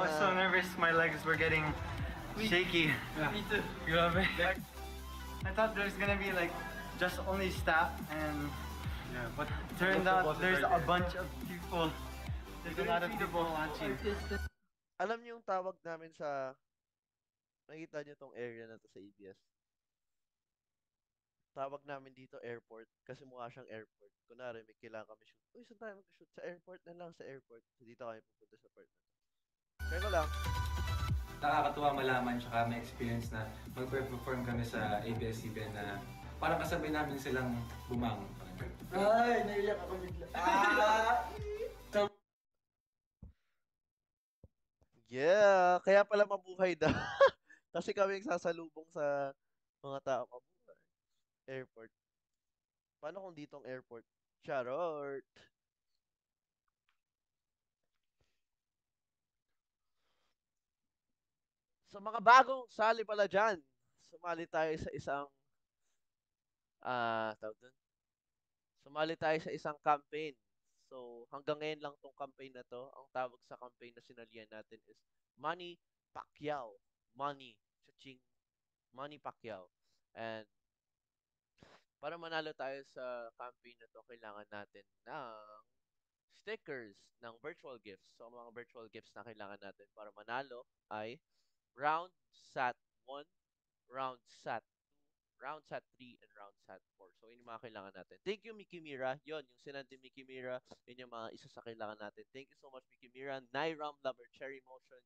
was so nervous, my legs were getting shaky. Me too. Grabe. I thought there's gonna be like just only staff and yeah, but turned out there's a bunch of people. There's a lot of people watching. Alam niyo yung tawag namin sa... Nakita niyo tong area na to sa ABS. Tawag namin dito airport kasi mukha siyang airport. Kunwari may kailangan kami shoot. Uy, saan tayo mag-shoot? Sa airport na lang, sa airport. So, dito kami pupunta sa part na to. Kaya ko lang. Nakakatuwa malaman tsaka may experience na mag-perform kami sa ABS-CBN na parang kasabay namin silang bumangon. Ay, naiyak ako bigla. Yeah, kaya pala mabuhay na. Kasi kami yung sasalubong sa mga tao mabuhay. Airport. Paano kung ditong airport? Charot. Sa mga bagong sali pala dyan, sumali tayo sa isang ah, tawag dun? Sumali tayo sa isang campaign. So, hanggang ngayon lang tong campaign na to. Ang tawag sa campaign na sinalihan natin is Money Pacquiao. Money. Ching. Money Pacquiao. And para manalo tayo sa campaign na to, kailangan natin ng stickers ng virtual gifts. So, ang mga virtual gifts na kailangan natin para manalo ay round SAT 1, round SAT 2, round SAT 3, and round SAT 4. So, yun yung mga kailangan natin. Thank you, Mickey Mira. Yun, yung sinand ni Mickey Mira, yun yung mga isa sa kailangan natin. Thank you so much, Mickey Mira. Nairam Lover, Cherry Motion.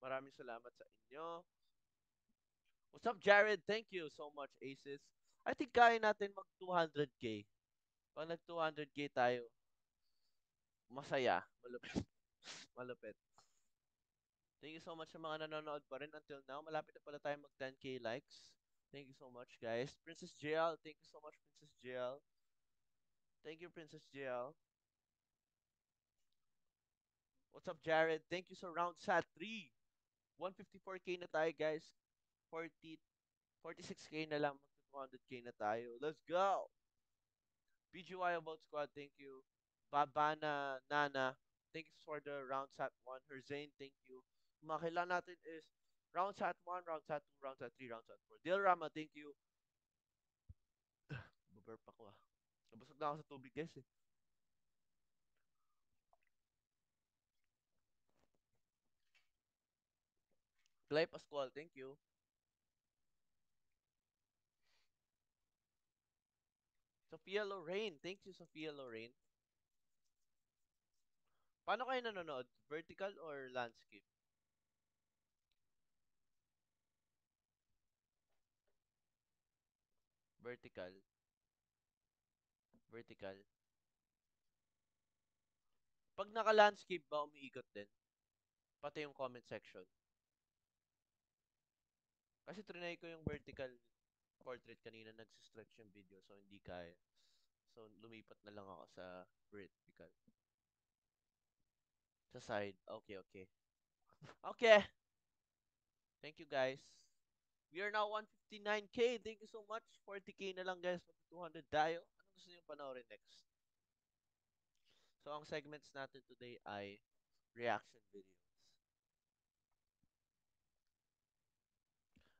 Maraming salamat sa inyo. What's up, Jared? Thank you so much, Aces. I think kaya natin mag 200k. Pag nag 200k tayo, masaya. Malupit. Malupit. Thank you so much sa mga nanonood pa rin until now. Malapit na pala tayo mag 10k likes. Thank you so much, guys. Princess JL, thank you so much, Princess JL. Thank you, Princess JL. What's up, Jared? Thank you sa round sat 3. 154k na tayo, guys. 40, 46k na lang. Mag 200k na tayo. Let's go! BGY about squad, thank you. Babana Nana, thank you for the round sat 1. Herzain, thank you. Mga kailan natin is round sat 1, round sat 2, round sat 3, round sat 4. Dilrama, thank you. Baburp ako ah. Nabusog na ako sa tubig guys eh. Clay Pascual, thank you. Sophia Lorraine, thank you Sophia Lorraine. Paano kayo nanonood? Vertical or landscape? Vertical. Vertical. Pag naka-landscape ba, umiikot din? Pati yung comment section. Kasi trinay ko yung vertical portrait kanina, nagsistretch yung video, so hindi kaya. So, lumipat na lang ako sa vertical. Sa side. Okay, okay. okay! Thank you, guys. We are now 159k. Thank you so much. 40k na lang, guys. Mag 200 tayo. Ano gusto niyo panoorin next? So, ang segments natin today ay reaction videos.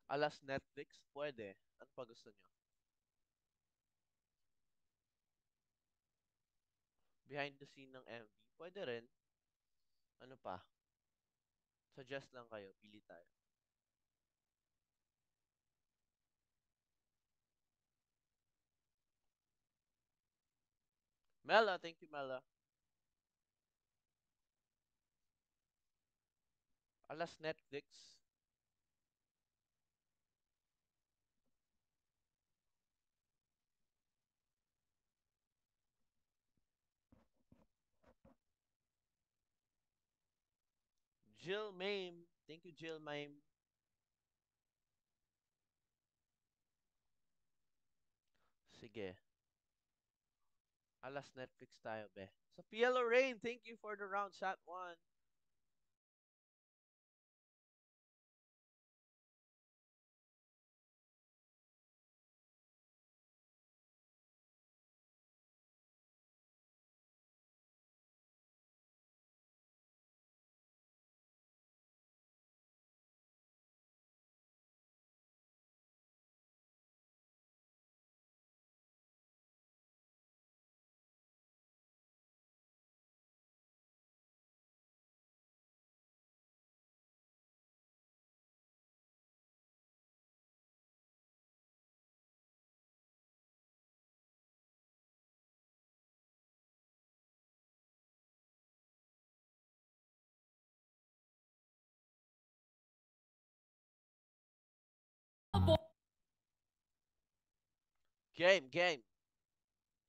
Alas Netflix, pwede. Ano pa gusto nyo? Behind the scene ng MV, pwede rin. Ano pa? Suggest lang kayo, pili tayo. Mela, thank you, Mela. Alas Netflix. Jill Mame. Thank you, Jill Mame. Sige. Alas Netflix tayo, be. Sophia Lorraine, thank you for the round shot one. Game, game.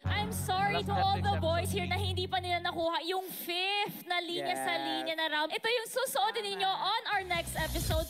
I'm sorry to all the boys here na hindi pa nila nakuha yung fifth na linya sa linya na round. Ito yung susuotin ninyo on our next episode.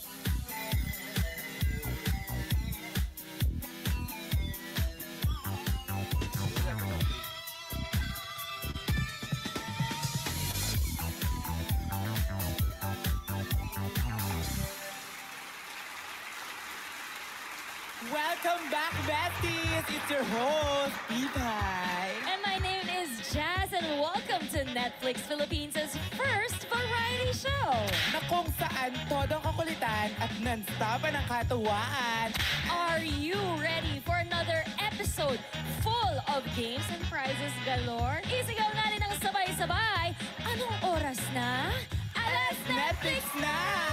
Welcome back, besties! It's your host, Pipay. And my name is Jazz and welcome to Netflix Philippines' first variety show. Na kung saan todong kakulitan at non-stop ang katuwaan. Are you ready for another episode full of games and prizes galore? Isigaw natin ang sabay-sabay. Anong oras na? Alas Netflix na!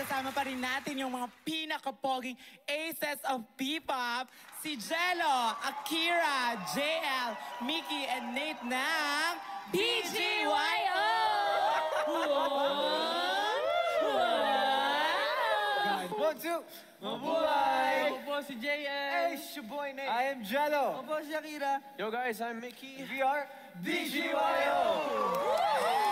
Kasama pa rin natin yung mga pinakapoging aces of P-pop, si Jello, Akira, JL, Mickey, and Nate ng BGYO! Guys, one, two. Mabuhay! Ako po si JL. Hey, it's your boy Nate. I am Jello. Ako po si Akira. Yo guys, I'm Mickey. We are DGYO! Namin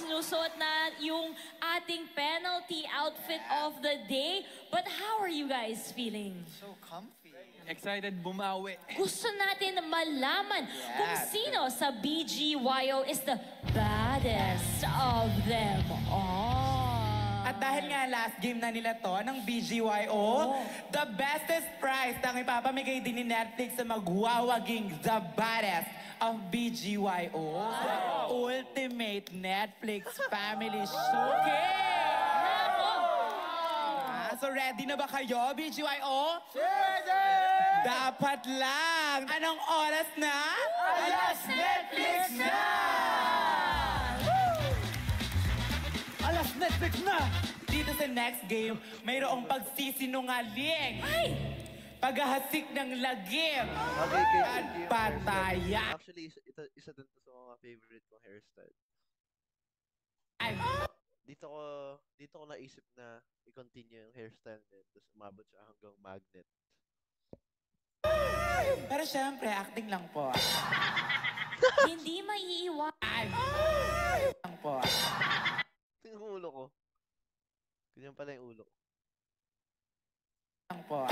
sinusuot na yung ating penalty outfit of the day. But how are you guys feeling? So comfy. Excited bumawi. Gusto natin malaman kung sino sa BGYO is the baddest of them all. At dahil nga last game na nila to ng BGYO, Oh. the bestest prize na ipapamigay din ni Netflix sa magwawaging the baddest of BGYO. The Ultimate Netflix Family Showcase! Ah, so ready na ba kayo, BGYO? Dapat lang! Anong oras na? Alas Netflix na! Alas Netflix na! Dito sa next game, mayroong pagsisinungaling. Ay! Paghahasik ng lagim. Okay, kay At Cynthia, pataya. Actually, isa, ito, isa din to sa mga favorite kong hairstyle. Ay! Dito ko, dito ko naisip na i-continue yung hairstyle din. Tapos umabot siya hanggang magnet. Pero syempre, acting lang po. Hindi maiiwan. Ay! lang po. Yung ulo ko. Ganyan pala yung ulo ko. Lang po.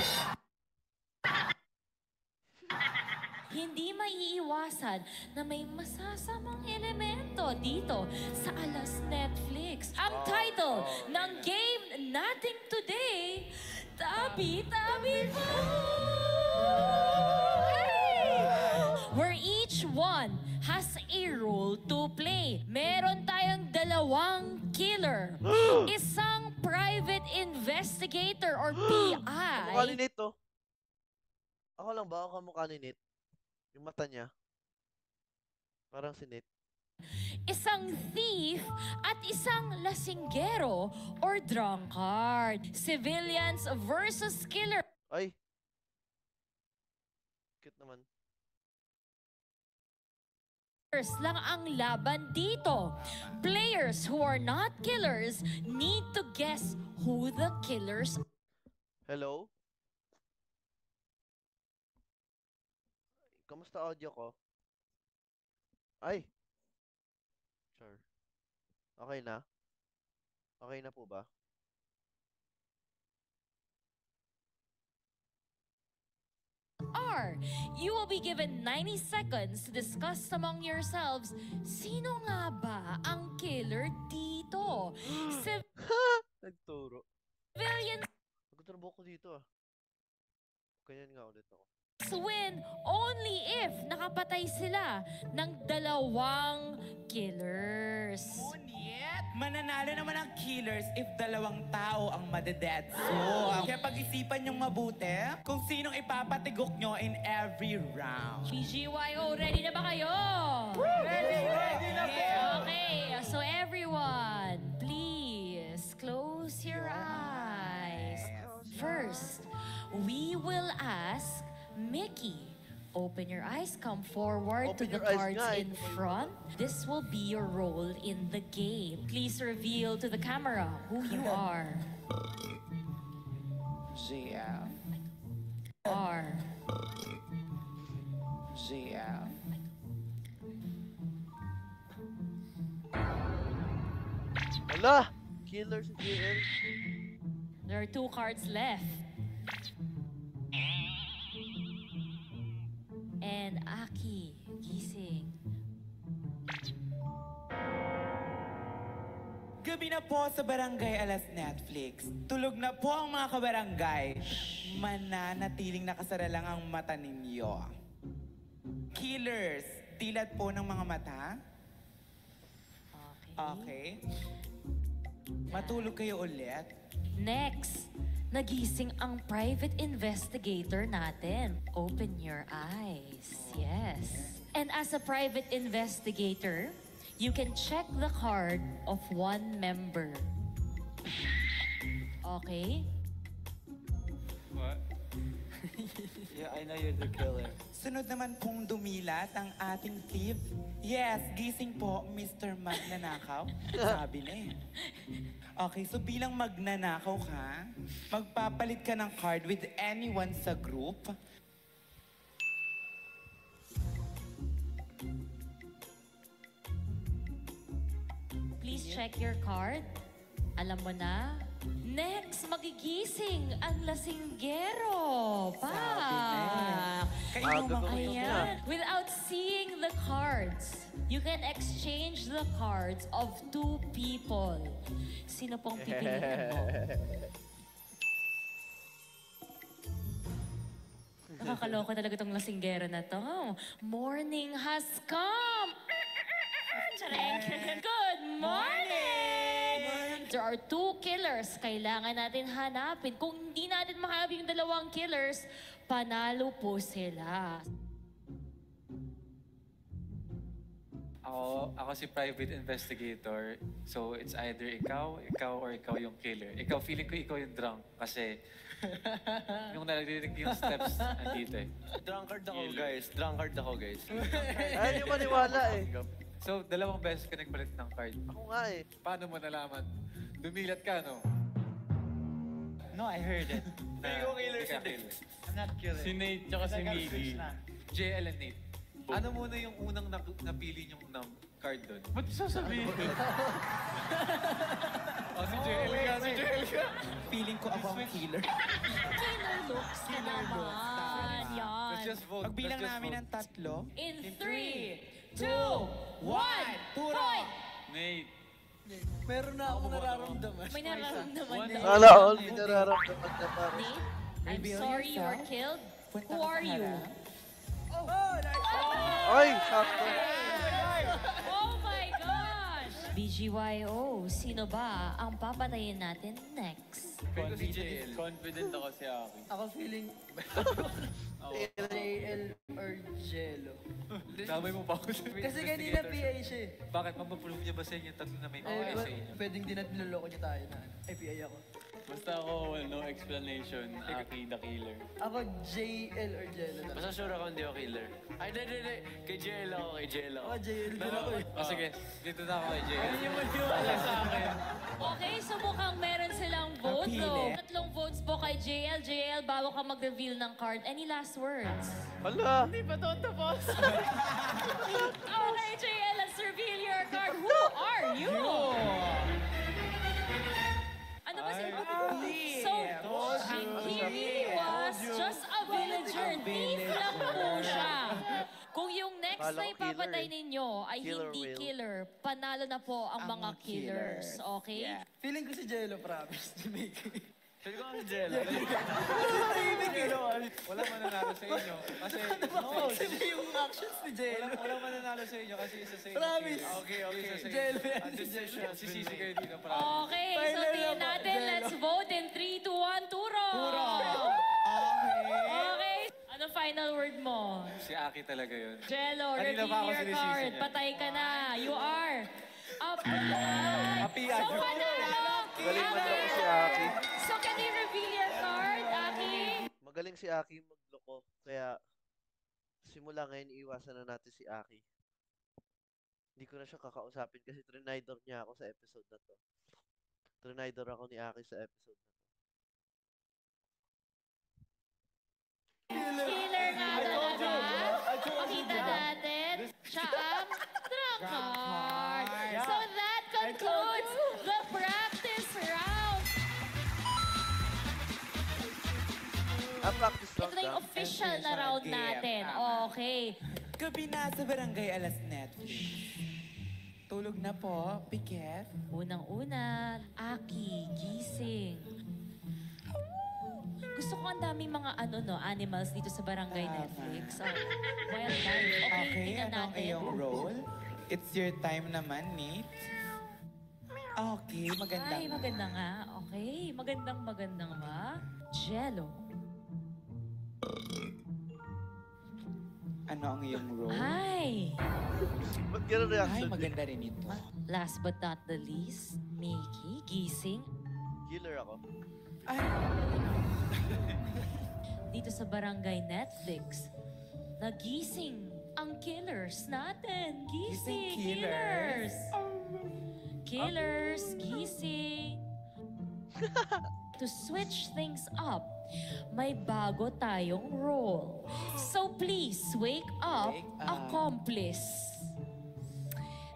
Hindi maiiwasan na may masasamang elemento dito sa Alas Netflix. Ang title ng game natin today, Tabi Tabi Mo! Where each one has a role to play. Meron tayong dalawang killer. Isang private investigator or Kamukha ni PI. Nate to. Ako lang ba? Ako kamukha ni Nate? Yung mata niya. Parang si Nate. isang thief at isang lasinggero or drunkard. Civilians versus killer. Ay! Cute naman. lang ang laban dito. Players who are not killers need to guess who the killers Hello? Kamusta audio ko? Ay! Sure. Okay na? Okay na po ba? are. You will be given 90 seconds to discuss among yourselves sino nga ba ang killer dito. Nagturo. Civilians Nagtrabaho ko dito ah. Ganyan nga ulit ako. Win only if nakapatay sila ng dalawang killers. Ngunit, mananalo naman ang killers if dalawang tao ang madedead. So, kaya pag-isipan niyong mabuti kung sinong ipapatigok nyo in every round. BGYO, ready na ba kayo? Ready, ready na po! Okay, so everyone, please close your eyes. First, we will ask Mickey. Open your eyes, come forward to the your eyes cards nga, in front. This will be your role in the game. Please reveal to the camera who you are. GF. Are. GF. Hala! Killer si JL. There are two cards left. And Aki, gising. Gabi na po sa Barangay Alas Netflix. Tulog na po ang mga kabarangay. Mananatiling nakasara lang ang mata ninyo. Killers, dilat po ng mga mata. Okay. Matulog kayo ulit. Next, nagising ang private investigator natin. Open your eyes. Yes. And as a private investigator, you can check the card of one member. Okay? Yeah, I know you're the killer. Sunod naman pong dumilat ang ating thief. Yes, gising po, Mr. Magnanakaw. Sabi na eh. Okay, so bilang magnanakaw ka, magpapalit ka ng card with anyone sa group. Please check your card. Alam mo na, next magigising ang lasinggero. Pa! Kainuman ko Ayan. Without seeing the cards, you can exchange the cards of two people. Sino pong pipiliin mo? Nakakaloka talaga tong lasinggero na to. Morning has come! Good morning! There are two killers. Kailangan natin hanapin. Kung hindi natin mahanap yung dalawang killers, panalo po sila. Ako, ako si private investigator. So, it's either ikaw, ikaw, or ikaw yung killer. Ikaw, feeling ko ikaw yung drunk. Kasi, yung narinig yung steps, andito eh. Drunkard ako, guys. Drunkard ako, guys. Ayaw niyo maniwala eh. So, dalawang beses ka nagpalit ng card. Ako nga eh. Paano mo nalaman? Dumilat ka, no? No, I heard it. Hindi ko killer si Dave. I'm not killer. Si Nate tsaka si Miggy. na. JL and Nate. Ano muna yung unang na- napili niyong nam- card doon? Ba't sasabihin? oh, si JL ka, si JL ka. Feeling ko ako ang killer. Killer looks ka naman. Yan. Let's just vote. Pagbilang just namin vote. ng tatlo, In three, two, one, point! Nate. Meron na akong nararamdaman. May nararamdaman na. Sana all may nararamdaman na parang. Nate, I'm sorry you were killed. Who are you? harap. Oh, nice! Ay, sakto. BGYO, sino ba ang papatayin natin next? Ko si JL. Confident ako si Aki. Ako feeling JL or Jello. Damay mo pa ako sa Kasi kanina PA siya eh. Bakit? Mapaprove niya ba sa inyo tatlo na may Eh, PA ba- sa inyo? pwedeng din at niloloko niya tayo na ay PA ako. Basta ako, no explanation, Aki the killer. Ako JL or Jello. talaga. Basta sure ako hindi ako killer. Ay, hindi, hindi, hindi. Kay JL ako, kay JL ako. Ako JL din ako eh. Oh, sige, dito na ako kay JL. Ano yung maniwala sa akin? Okay, so mukhang meron silang vote, no? Tatlong votes po kay JL. JL, bago ka mag-reveal ng card, any last words? Hala. Hindi pa to tapos. Okay, JL, let's reveal your card. Who are you? Ano ba si So, she, he really was just a villager. Thief lang po siya. Kung yung next Kala na ko ipapatay eh. ninyo ay Killer hindi whale. killer, panalo na po ang, mga killers. Okay? Feeling ko si Jello, promise. Si Feel ko ako si JL. Tahimik eh. Wala mananalo sa inyo. Kasi, Kasi yung actions ni Jello. wala, mananalo sa inyo kasi isa sa inyo. Promise. Okay, okay. Isa sa this- JL. Sisisi kayo dito, promise. Okay, so po, natin. Let's vote in 3, 2, 1, turo! Turo! Okay. Okay. Ano final word mo? Si Aki talaga yun. Jello, ako your card. Patay ka na. You are up. Happy So, Aki. panalo! Aki. ako si Aki. So, Magaling si Aki magloko. Kaya, simula ngayon, iiwasan na natin si Aki. Hindi ko na siya kakausapin kasi trinidor niya ako sa episode na to. Trinidor ako ni Aki sa episode na to. Killer nga talaga. Makita natin. Siya ang drunkard. Ito na yung official na round game. natin. Okay. Gabi na sa barangay alas Netflix. Tulog na po, Piket. Unang-una, Aki, gising. Gusto ko ang daming mga ano no, animals dito sa barangay Netflix. Oh, wildlife. Okay, Okay, tingnan ano ang natin. iyong role? It's your time naman, Nate. Okay, maganda. Ay, maganda nga. Okay, magandang magandang ma. Jello. Ano ang iyong role? Ay! Ba't ganun Ay, reaction? maganda rin ito. Last but not the least, Mickey, gising. Killer ako. Ay, dito sa Barangay Netflix. Nagising ang killers natin. Gising, Gising killers. Killers, gising. to switch things up, may bago tayong role. So please, wake up, Wake up. accomplice.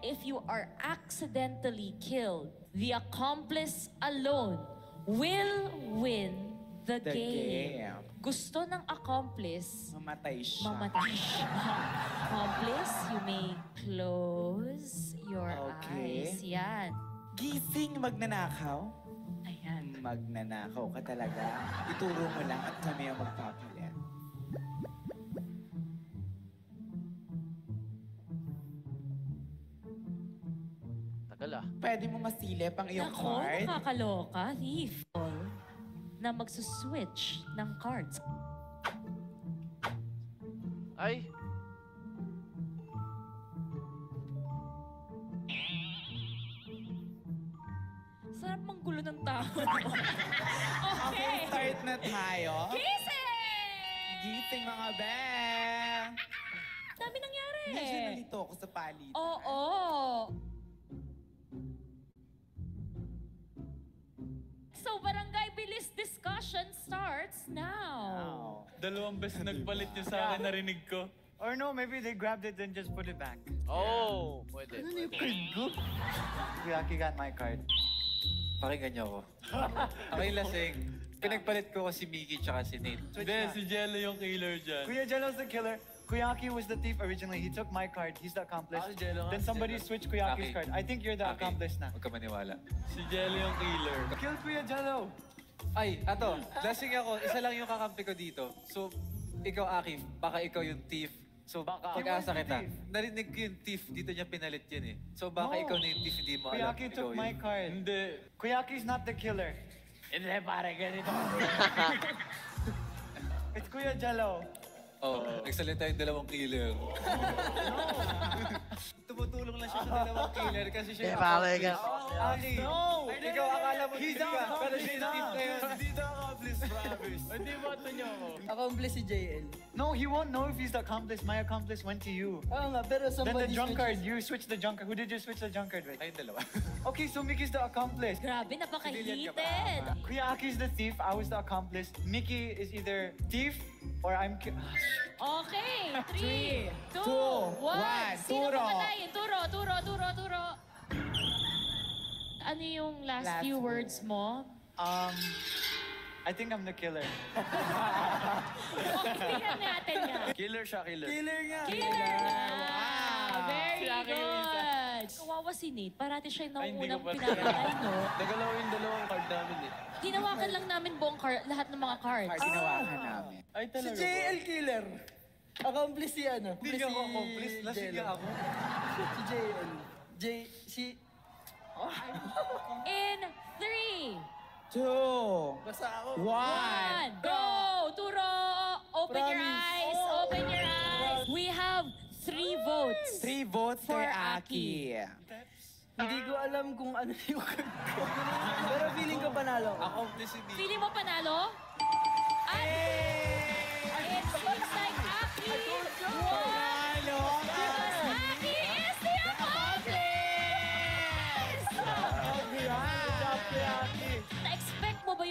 If you are accidentally killed, the accomplice alone will win the, The game. game. Gusto ng accomplice, Mamatay siya. mamatay siya. accomplice, you may close your Okay. eyes. Yan. Gising magnanakaw? Ayan. Magnanakaw ka talaga. Ituro mo lang at kami ang magpapalit. Tagal ah. Pwede mo masilip ang iyong Nako, card. nakakaloka. Thief. Na magsuswitch ng cards. Ay! tao. Okay, start na tayo. Gising! Gising mga be! Dami nangyari. Medyo nalito ako sa palit. Oo. So, barangay bilis discussion starts now. Dalawang beses nagpalit niyo sa akin, narinig ko. Or no, maybe they grabbed it and just put it back. Oh! Pwede. Ano yung card ko? Kuyaki got my card. Pakinggan niyo ako. Ako yung lasing. Pinagpalit ko si Mickey tsaka si Nate. Hindi, si Jello yung killer dyan. Kuya Jello's the killer. Kuyaki was the thief originally. He took my card. He's the accomplice. Ah, si Jello nga, then si somebody Jello. switched Kuyaki's Aki. card. I think you're the Aki. accomplice na. Huwag ka maniwala. Si Jello yung killer. Kill Kuya Jello! Ay, ato, lasing ako. Isa lang yung kakampi ko dito. So, ikaw, Aki, baka ikaw yung thief. So, baka pag-asa kita. Narinig ko yung thief, dito niya pinalit yun eh. So, baka No. ikaw na yung thief, hindi mo alam. Kuyaki ikaw took my yun. card. Hindi. Kuyaki's not the killer. Hindi, pare, ganito. It's Kuya Jello. Oh, nagsalita yung dalawang killer. Tumutulong lang siya sa dalawang killer kasi siya Eh, yung pare accomplice. ka. Ali, No! Ikaw akala mo He's thief ka, pero siya accomplice yung thief na. na yun. Hindi the accomplice, promise. Hindi mo ito niyo ako. Accomplice si JL. No, he won't know if he's the accomplice. My accomplice went to you. Oo nga, pero Then somebody the drunkard, switches- you switched the drunkard. Who did you switch the drunkard with? Ayun dalawa. Okay, so Mickey's the accomplice. Grabe, napaka-heated. Kuya Aki's the thief, I was the accomplice. Mickey is either thief or I'm ki- Okay, three, two, one. one. Sino Turo. papatayin? Turo, turo, turo, turo. Ano yung last, Last few word. words mo? Um, I think I'm the killer. Tingnan natin yan. Killer siya, killer. Killer nga! Killer! Wow! Very Si Aki yung good! Kawawa si Nate. Parati siya yung Ay, hindi ko pa- pinapatay, no? Nagalaw yung dalawang card namin eh. Hinawakan lang namin buong car- lahat ng mga cards. Card ginawakan namin. Ay, Si talaga JL killer. Accomplice si ano? Hindi si ako accomplice, lasing ako. Si JL. J, si... In three, Two, Basta ako. one. one, go! Turo! Open your Promise. eyes! Open your eyes! We have three votes. Three votes For Aki. Hindi ko alam kung ano yung card ko. Pero feeling ko panalo ako. Feeling mo panalo? At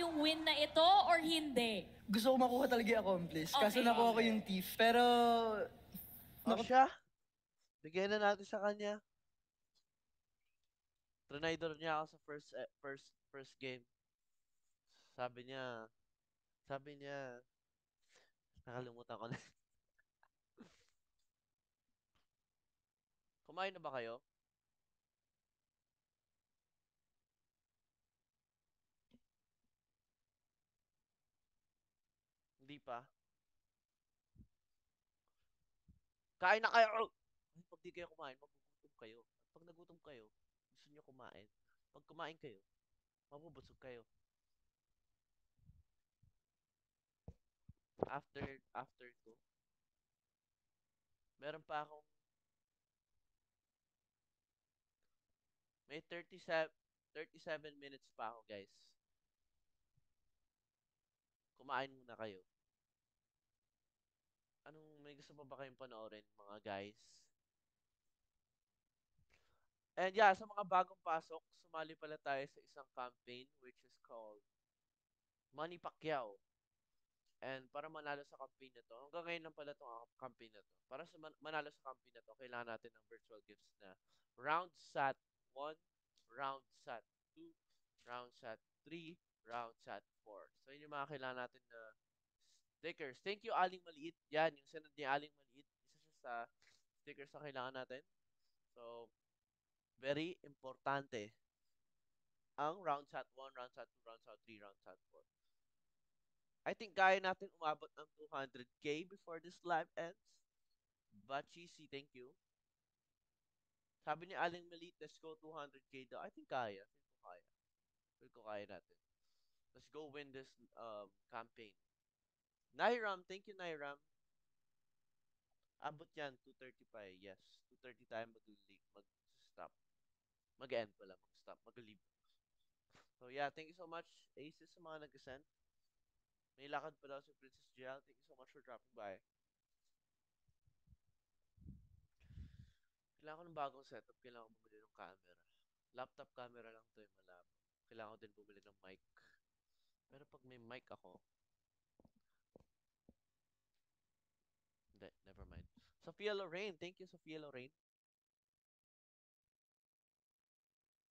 yung win na ito or hindi? Gusto ko makuha talaga yung accomplice. Kaso Okay. nakuha ko yung thief. Pero... Ano siya? Bigyan na natin sa kanya. Trinidor niya ako sa first eh, first first game. Sabi niya, sabi niya, nakalimutan ko na. Kumain na ba kayo? Hindi pa. Kain na kayo! Ay, pag di kayo kumain, magugutom kayo. Pag nagutom kayo, gusto niyo kumain. Pag kumain kayo, mabubusog kayo. After, after ko, meron pa akong may 37 37 minutes pa ako, guys. Kumain muna kayo. Anong may gusto pa ba kayong panoorin, mga guys? And yeah, sa mga bagong pasok, sumali pala tayo sa isang campaign which is called Money Pacquiao. And para manalo sa campaign na to, hanggang ngayon lang pala itong campaign na to. Para sa man- manalo sa campaign na to, kailangan natin ng virtual gifts na round sat 1, round sat 2, round sat 3, round sat 4. So yun yung mga kailangan natin na stickers. Thank you, Aling Maliit. Yan, yung sinad ni Aling Maliit. Isa siya sa stickers na kailangan natin. So, very importante ang round sat 1, round sat 2, round sat 3, round sat 4. I think kaya natin umabot ng 200k before this live ends. Bachisi, thank you. Sabi ni Aling Maliit, let's go 200k daw. I think kaya. Feel ko kaya. Feel ko kaya natin. Let's go win this um, campaign. Nairam, thank you Nairam. Abot yan, 235. Yes, 230 tayo mag-leave, mag-stop. Mag-end pala, mag-stop, mag-leave. So yeah, thank you so much, Aces, sa mga nag-send. May lakad pa daw si Princess Jill. Thank you so much for dropping by. Kailangan ko ng bagong setup. Kailangan ko bumili ng camera. Laptop camera lang to yung malabo. Kailangan ko din bumili ng mic. Pero pag may mic ako, hindi, never mind. Sophia Lorraine. Thank you, Sophia Lorraine.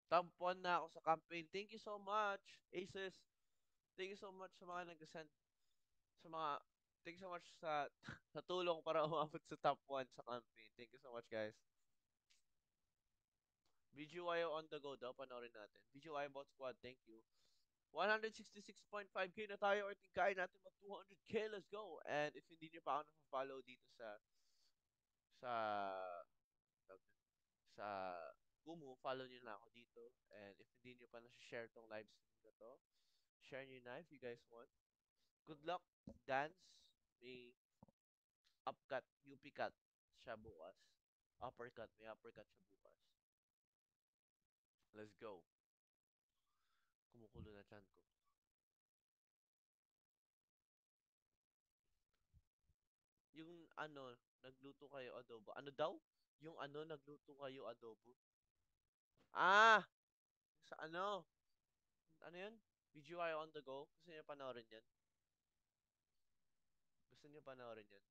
Tampon na ako sa campaign. Thank you so much, Aces. Thank you so much sa mga nag-send sa mga thank you so much sa sa tulong para umabot sa top 1 sa campaign. Thank you so much, guys. BGYO on the go daw, panoorin natin. BGYO Bot Squad, thank you. 166.5k na tayo. Think kaya natin mag 200k. Let's go. And if hindi niyo pa ako na-follow dito sa sa sa Kumu, follow niyo na ako dito. And if hindi niyo pa na-share tong live stream na to, share niyo na if you guys want. Good luck, dance. May upcut, UP cut siya bukas. Uppercut, may uppercut siya bukas. Let's go. Kumukulo na chan ko. Yung ano, nagluto kayo adobo. Ano daw? Yung ano, nagluto kayo adobo. Ah! Sa ano? Ano yun? BGY on the go? Gusto niyo panoorin yan? Gusto niyo panoorin yan?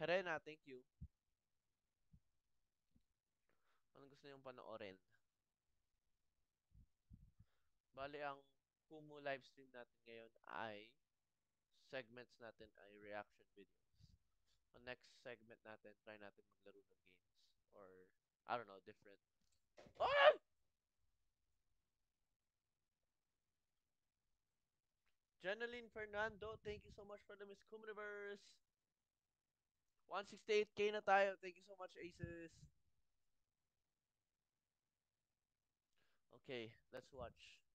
Herena, thank you. Anong gusto niyong panoorin? Bali, ang Kumu live stream natin ngayon ay segments natin ay reaction videos. Ang next segment natin, try natin maglaro ng games. Or, I don't know, different. Oh! Jeneline Fernando, thank you so much for the Miss Kumuniverse. 168k na tayo. Thank you so much, Aces. Okay, let's watch.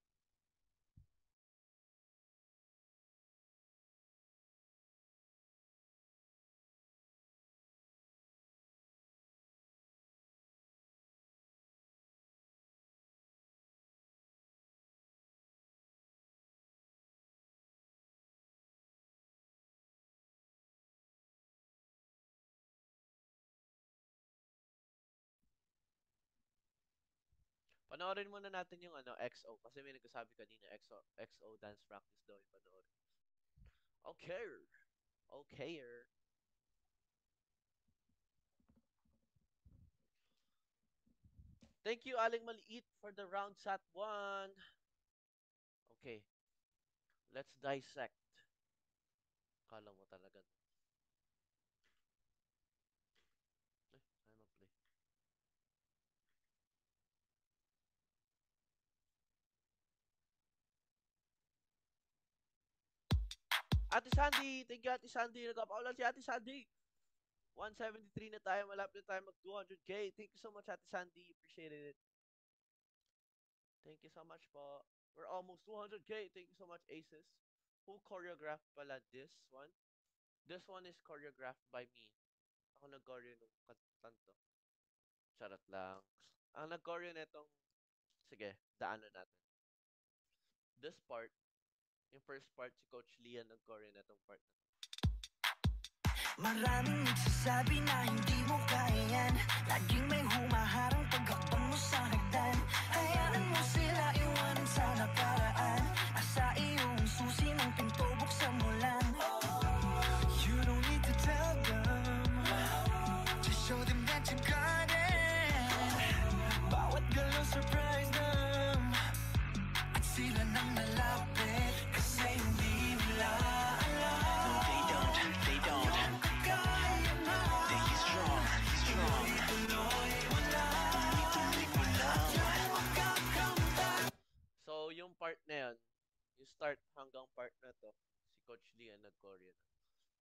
Panoorin muna natin yung ano, XO. Kasi may nagsasabi kanina, XO, XO dance practice daw yung panoorin. Okay. Okay. Thank you, Aling Maliit, for the round sat 1. Okay. Let's dissect. Kala mo talaga. Ate Sandy, thank you Ate Sandy. Nagpapaulan si Ate Sandy. 173 na tayo. Malapit na tayo mag 200k. Thank you so much Ate Sandy. Appreciate it. Thank you so much po. We're almost 200k. Thank you so much Aces. Who choreographed pala this one? This one is choreographed by me. Ako nag-choreo nung kanto. Charot lang. Ang nag-choreo netong sige, daanan natin. This part yung first part, si Coach Lian nag-choreo na tong part na. Maraming nagsasabi na hindi mo kaya yan Laging may humaharang pagkakbang mo sa hagdan. Hayaan mo sila start hanggang part na to, si Coach Lee ang nag-choreo na.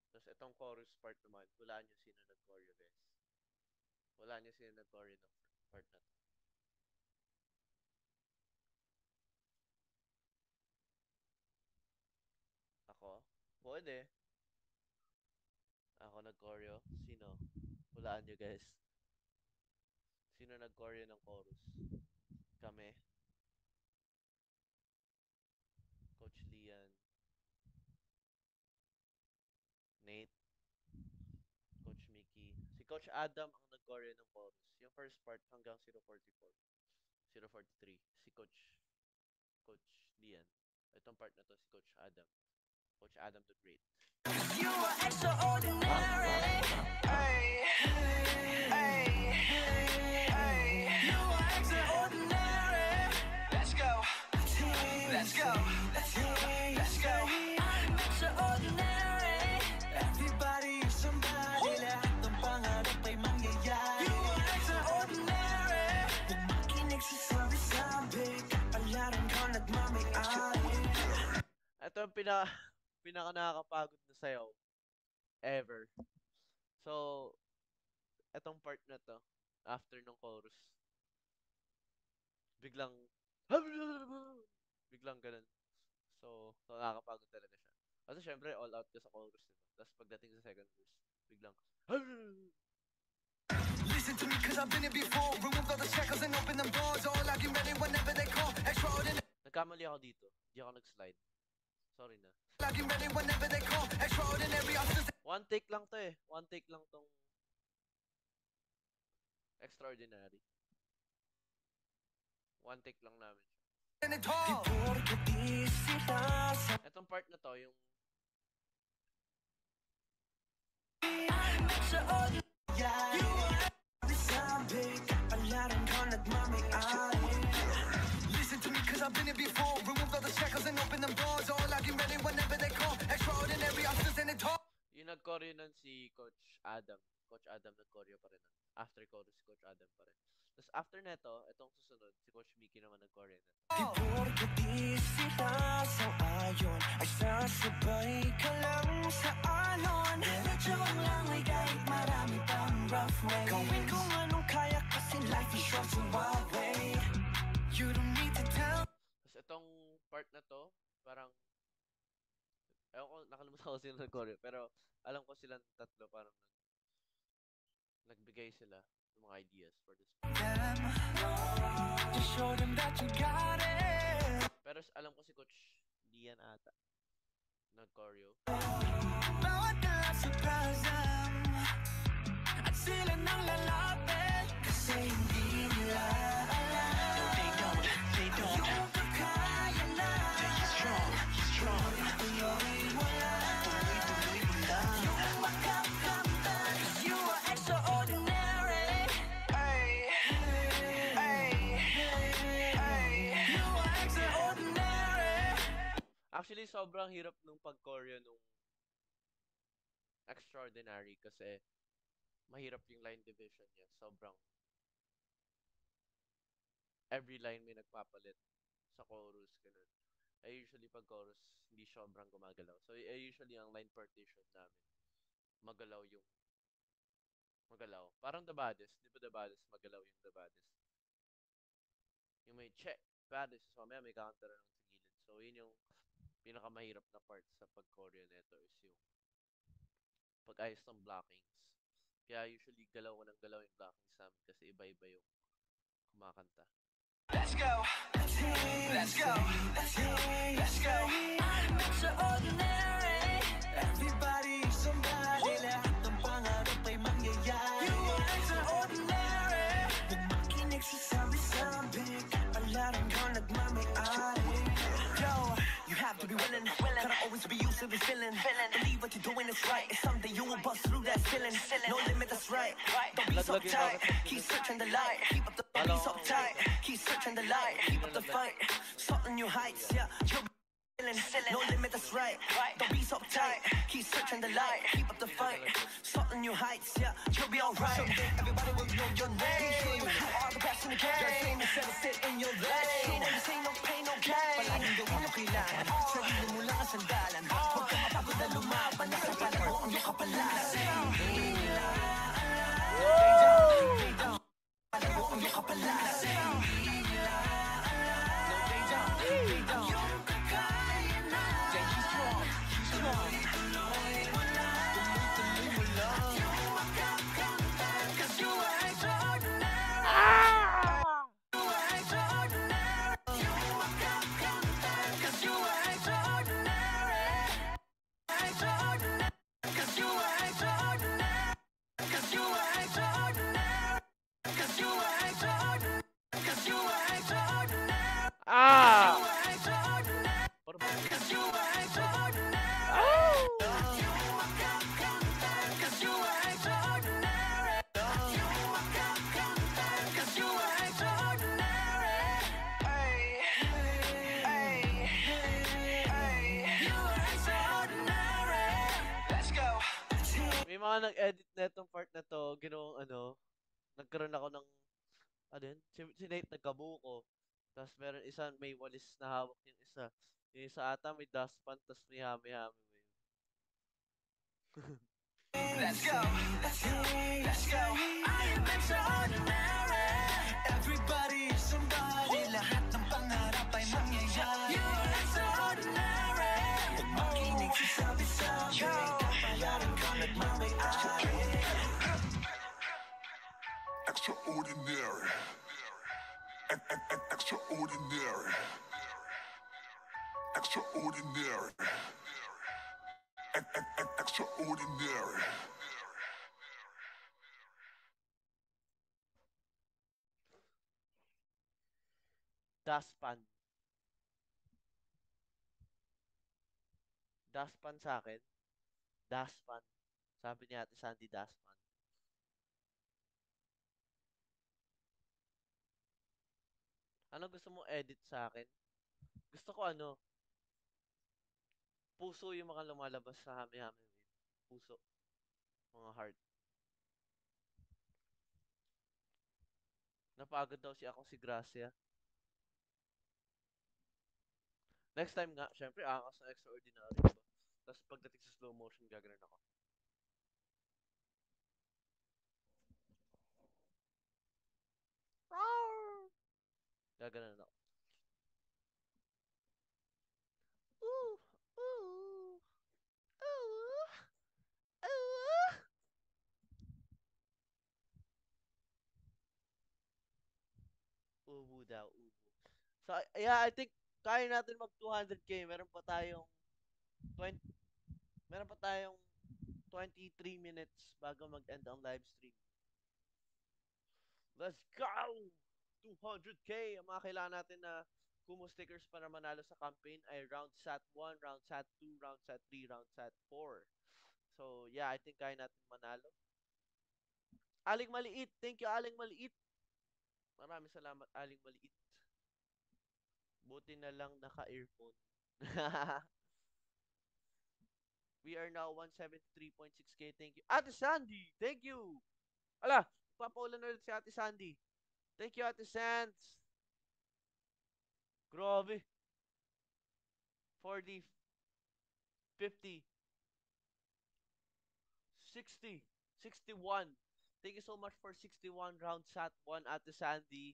Tapos itong chorus part naman, wala niyo sino nag-choreo, guys. Wala niyo sino nag-choreo ng part na to. Ako? Pwede. Ako nag-choreo. Sino? Hulaan niyo, guys. Sino nag-choreo ng chorus? Kami. Coach Lian. Nate. Coach Mickey. Si Coach Adam ang nag-choreo ng chorus. Yung first part hanggang 044. 043. Si Coach Coach Lian. Itong part na to si Coach Adam. Coach Adam the Great. You are extraordinary. Hey, hey, hey. You are extraordinary. Let's go. Let's go. Ito yung pina, pinaka nakakapagod na sayaw ever. So, etong part na to, after ng chorus, biglang, biglang ganun. So, so nakakapagod talaga siya. Kasi syempre, all out ka sa chorus, diba? Tapos pagdating sa second verse, biglang, Listen to me cause I've been here before Remove all the shackles and open them doors All I get ready whenever they call Extraordinary nagkamali ako dito. Hindi ako nag-slide. Sorry na. I get ready whenever they call Extraordinary officers One take lang to eh. One take lang tong extraordinary. One take lang namin siya. and it tall Porque di sila sa Etong part na to, yung I'm extraordinary You are sabi Kapalaran ko nagmamayari Listen to me cause I've been here before Remove all the shackles and open them doors Ready whenever they call Extraordinary officers and it tall yung nag-choreo nun si Coach Adam. Coach Adam nag-choreo pa rin nun. After chorus, si Coach Adam pa rin. Tapos after neto, itong susunod, si Coach Mickey naman nag-choreo na. Di porke di sila sa ayon Ay sasabay ka lang sa alon Medyo lang ay kahit marami pang rough ways Gawin kung anong kaya kasi life is short so wild way You don't need to tell Tapos itong part na to, parang Ewan ko, nakalimutan ko sila nag-choreo. Pero alam ko silang tatlo parang nag, nagbigay sila ng mga ideas for this. Pero alam ko si Coach Lian ata. Nag-choreo. At sila nang lalapit Kasi hindi nila Actually, sobrang hirap nung pag-choreo nung extraordinary kasi mahirap yung line division niya. Sobrang every line may nagpapalit sa chorus, ganun. I usually pag chorus, hindi sobrang gumagalaw. So, I usually ang line partition namin, magalaw yung magalaw. Parang the baddest. Di ba the baddest? Magalaw yung the baddest. Yung may check, baddest. So, mamaya may counter ng sa gilid. So, yun yung pinakamahirap na part sa pag-choreo nito is yung pag-ayos ng blockings. Kaya usually galaw ko ng galaw yung blockings namin kasi iba-iba yung kumakanta. Let's go. Let's go. Let's go. Let's go. I'm extraordinary. Everybody, somebody, lahat ng supposed to be feeling. feeling. Believe what you're doing is right. It's something you will bust through that ceiling. No limit, that's right. Don't be so tight. Keep searching the light. Keep up the don't be so tight. Keep searching the light. Keep up the fight. Something new heights, yeah. You'll be feeling. No limit, that's right. Don't be so tight. Keep searching the light. Keep up the fight. Something new heights, yeah. You'll be alright. Someday everybody will know your name. You are the best in the game. Name instead of sit in your lane. This ain't no pain, no gain. Palaging gawin ang kailangan. Sarili mo lang ang sandalan. Huwag ka mapagod na lumaban. Nasa palago ang iyong kapalaran. Palago ang iyong kapalaran. Nag-edit na itong part na to, ginawang ano, nagkaroon ako ng, ano yun, si, si Nate nagkabuko. Tapos meron isa, may walis na hawak yung isa. Yung isa ata may dustpan, tapos may hami-hami mo yun. Let's go. Let's go. Let's go. I am extraordinary. Everybody somebody. Lahat ng pangarap ay mangyayari. You're extraordinary. Pag makinig sa sabi-sabi, kapayaran ka nagmamayari. Extraordinary. Ex- ex- ex- Extraordinary. Extraordinary. Ex- ex- ex- Extraordinary. Dustpan. Dustpan sa akin. Dustpan. Sabi ni Ate Sandy, dustpan. Ano gusto mo edit sa akin? Gusto ko ano? Puso yung mga lumalabas sa hami-hami. Puso. Mga heart. Napagod daw si ako si Gracia. Next time nga, syempre, angas na extraordinary? Tapos pagdating sa slow motion, gaganon ako. Gaganon ako. Ooh, ooh, ooh, ooh. Ubu daw, ubu. So, yeah, I think kaya natin mag 200k. Meron pa tayong 20 Meron pa tayong 23 minutes bago mag-end ang live stream. Let's go! 200k! Ang mga kailangan natin na Kumu stickers para manalo sa campaign ay round sat 1, round sat 2, round sat 3, round sat 4. So, yeah, I think kaya natin manalo. Aling Maliit. Thank you, Aling Maliit. Maraming salamat, Aling Maliit. Buti na lang naka-earphone. We are now 173.6k. Thank you. Ate Sandy, thank you. Ala, papaulan ulit si Ate Sandy. Thank you, Ate Sands. Grabe. 40, 50, 60, 61. Thank you so much for 61 round sat 1 Ate Sandy.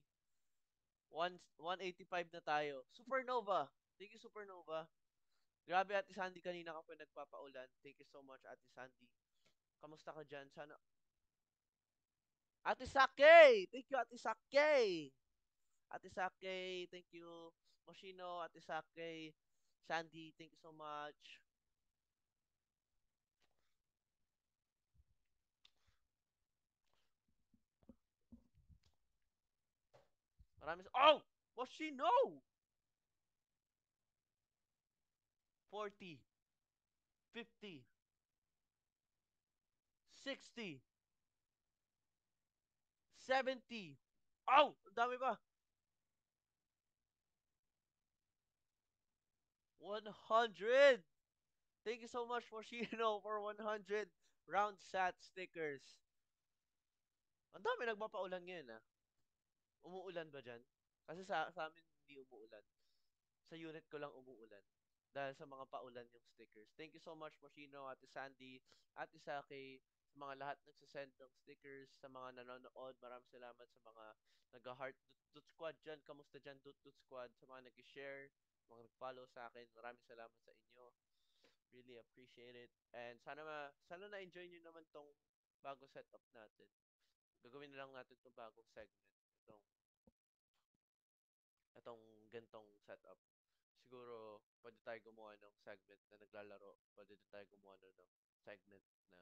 1 185 na tayo. Supernova. Thank you Supernova. Grabe Ate Sandy kanina ka pa nagpapaulan. Thank you so much Ate Sandy. Kamusta ka dyan? Sana Ate Sake! Thank you Ate Sake! Ate Sake, thank you. Moshino, Ate Sake, Sandy, thank you so much. Marami sa... Oh! Moshino! 40. 50, 60, 70. Ow! Ang dami pa. 100. Thank you so much for Shino for 100 round sat stickers. Ang dami nagpapaulan ngayon ah. Umuulan ba dyan? Kasi sa, sa amin hindi umuulan. Sa unit ko lang umuulan. Dahil sa mga paulan yung stickers. Thank you so much, Moshino, Ate Sandy, Ate Saki, sa mga lahat nagsasend ng stickers, sa mga nanonood. Maraming salamat sa mga nag-heart Dut Squad dyan. Kamusta dyan, Dut Dut Squad? Sa mga nag-share, mga nag-follow sa akin. Maraming salamat sa inyo. Really appreciate it. And sana ma sana na-enjoy nyo naman tong bagong setup natin. Gagawin na lang natin tong bagong segment. Itong itong gantong setup. Siguro, pwede tayo gumawa ng segment na naglalaro. Pwede din tayo gumawa ng segment na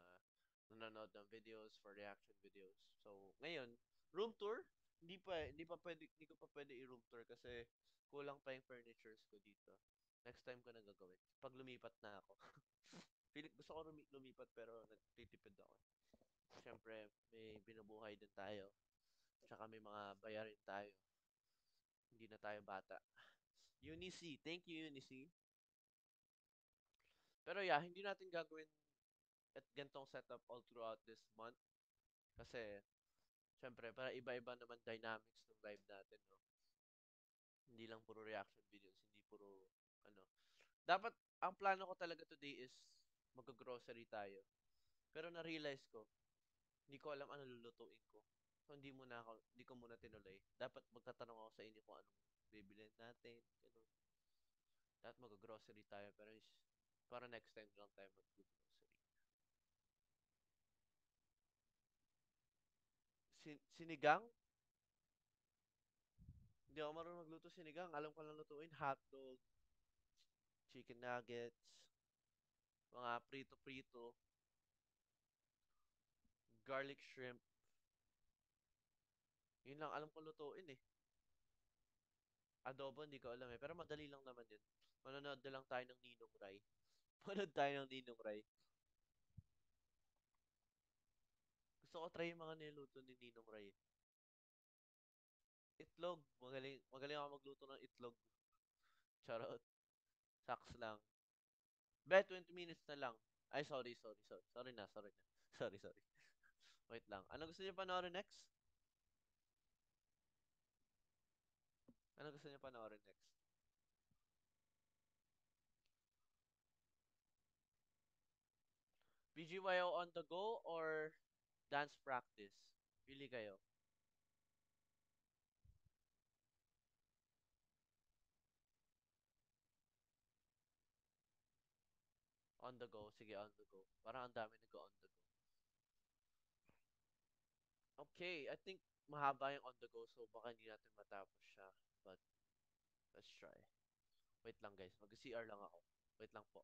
nanonood ng videos for reaction videos. So, ngayon, room tour, hindi pa hindi pa pwede hindi ko pa pwede i-room tour kasi kulang pa yung furnitures ko dito. Next time ko na gagawin. Pag lumipat na ako. Feeling, gusto ko lumi- lumipat pero nagtitipid ako. Siyempre, may binubuhay din tayo. Tsaka may mga bayarin tayo. Hindi na tayo bata. Unicy. Thank you, Unicy. Pero yeah, hindi natin gagawin at gantong setup all throughout this month. Kasi, syempre, para iba-iba naman dynamics ng live natin, no? Hindi lang puro reaction videos, hindi puro, ano. Dapat, ang plano ko talaga today is mag-grocery tayo. Pero na-realize ko, hindi ko alam ano lulutuin ko. So, hindi muna ako, hindi ko muna tinuloy. Dapat magtatanong ako sa inyo kung anong bibilin natin, ganun. Dapat mag-grocery tayo, pero is, para next time lang tayo mag-grocery. Sin sinigang? Hindi ako marunong magluto sinigang. Alam ko lang lutuin hotdog, chicken nuggets, mga prito-prito, garlic shrimp. Yun lang alam ko lutuin eh. Adobo, hindi ko alam eh. Pero madali lang naman yun. Manonood na lang tayo ng Ninong Rai. Manonood tayo ng Ninong Rai. Gusto ko try yung mga niluto ni Ninong Rai. Itlog. Magaling, magaling ako magluto ng itlog. Charot. Saks lang. Be, 20 minutes na lang. Ay, sorry, sorry, sorry. Sorry na, sorry na. Sorry, sorry. Wait lang. Ano gusto niyo panoorin next? Ano gusto niyo panoorin next? BGYO on the go or dance practice? Pili kayo. On the go. Sige, on the go. Parang ang dami nag-on the go. Okay, I think mahaba yung on the go so baka hindi natin matapos siya. But, let's try. Wait lang guys, mag-CR lang ako. Wait lang po.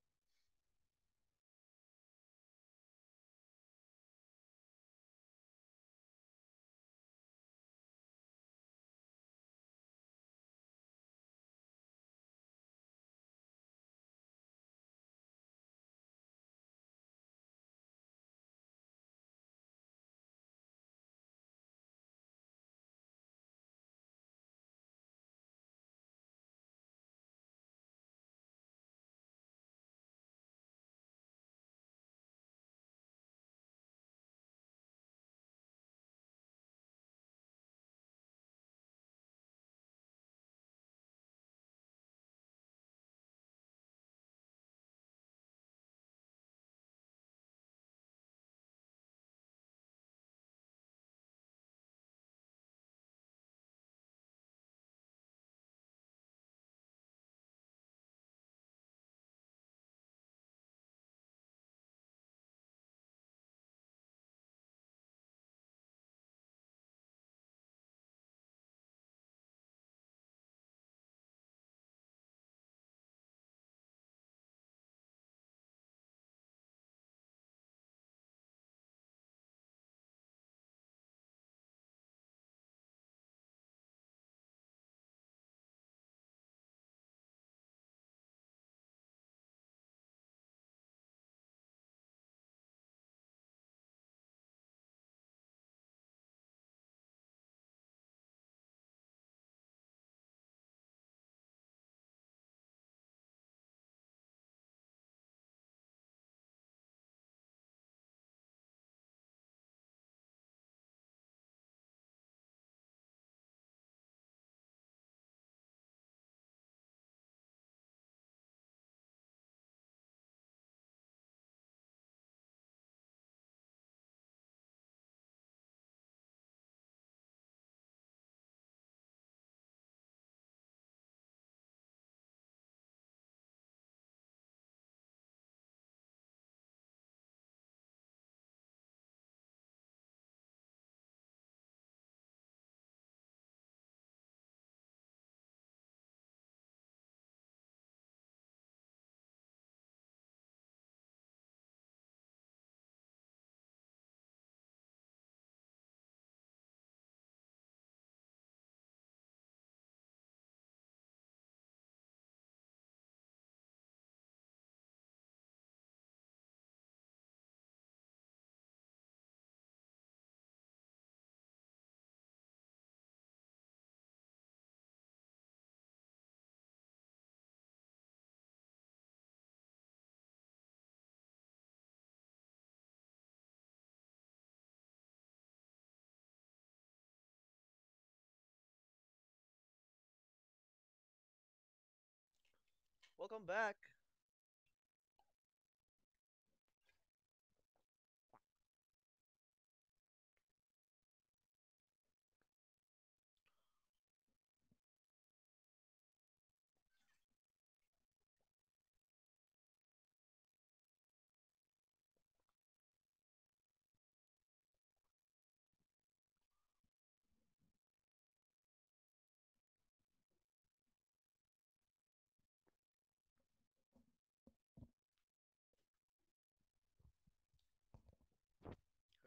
Welcome back.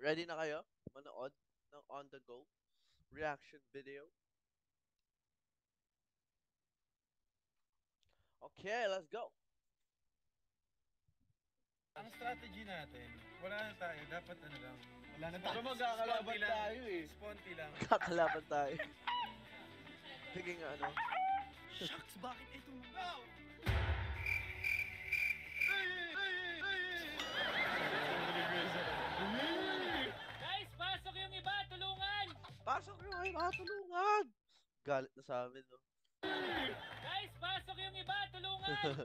Ready na kayo? Manood ng on the go reaction video? Okay, let's go. Ang strategy natin, wala na tayo. Dapat ano lang. Wala na tayo. Magkakalaban tayo eh. Sponty lang. Kakalaban tayo. Sige nga ano. Shucks, bakit ito mo? Pasok yung iba! Tulungan! Galit na sa amin, no? Guys, pasok yung iba! Tulungan!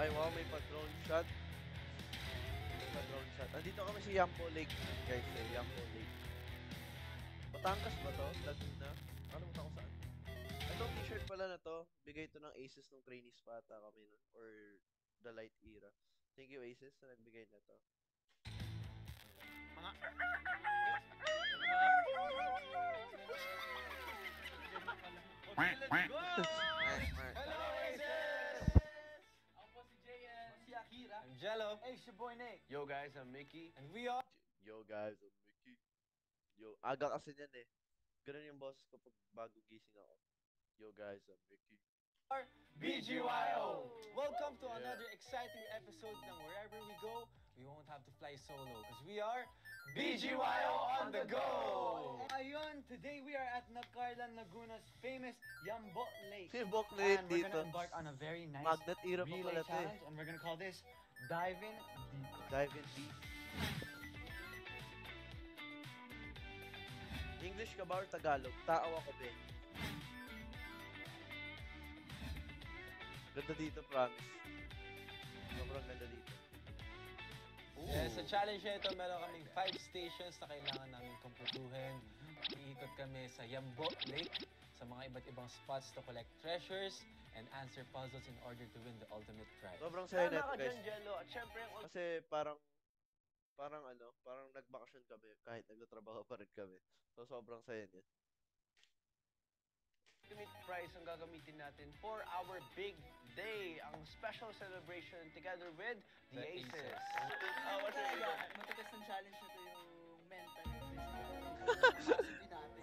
Ay, wow, may pa-drone shot. May pa-drone shot. Nandito kami sa Yampo Lake, guys. Eh, Yampo Lake. Batangas ba to? Laguna? Nakalimutan ko saan. Itong t-shirt pala na to, bigay to ng Aces nung trainees pa ata kami nun. Or the light era. Thank you, Aces, na nagbigay na to. Mga... Okay, let's go! Hello, Aces! Ako po si JN. Si Akira. I'm Jello. Hey, it's your boy Nick. Yo guys, I'm Mickey. And we are... Yo guys, I'm Mickey. Yo, aga kasi niyan eh. Ganun yung boss ko pag bago gising ako. Yo guys, I'm Mickey. BGYO! Welcome to Yeah. another exciting episode ng Wherever We Go, we won't have to fly solo because we are BGYO on the go! Ayun, today we are at Nacarlan, Laguna's famous Yambo Lake. Yambok Lake And we're dito. gonna embark on a very nice Magnet era relay pala eh. challenge and we're gonna call this Dive In Deep. Dive in deep. English ka ba or Tagalog? Tao ako, be. Ganda dito, promise. Sobrang ganda dito. Yeah, sa challenge na ito, meron kaming 5 stations na kailangan namin kumpletuhin. Iikot kami sa Yambo Lake, sa mga iba't ibang spots to collect treasures and answer puzzles in order to win the ultimate prize. Sobrang saya nito, ka guys. Jello. At syempre, ang Kasi parang, parang ano, parang nagbakasyon kami kahit nagtatrabaho pa rin kami. So, sobrang saya niya. Ultimate prize ang gagamitin natin for our big day, ang special celebration together with the, The Aces. Aces. Ah, what's your Talaga, matigas ng challenge na to yung mental capacity natin.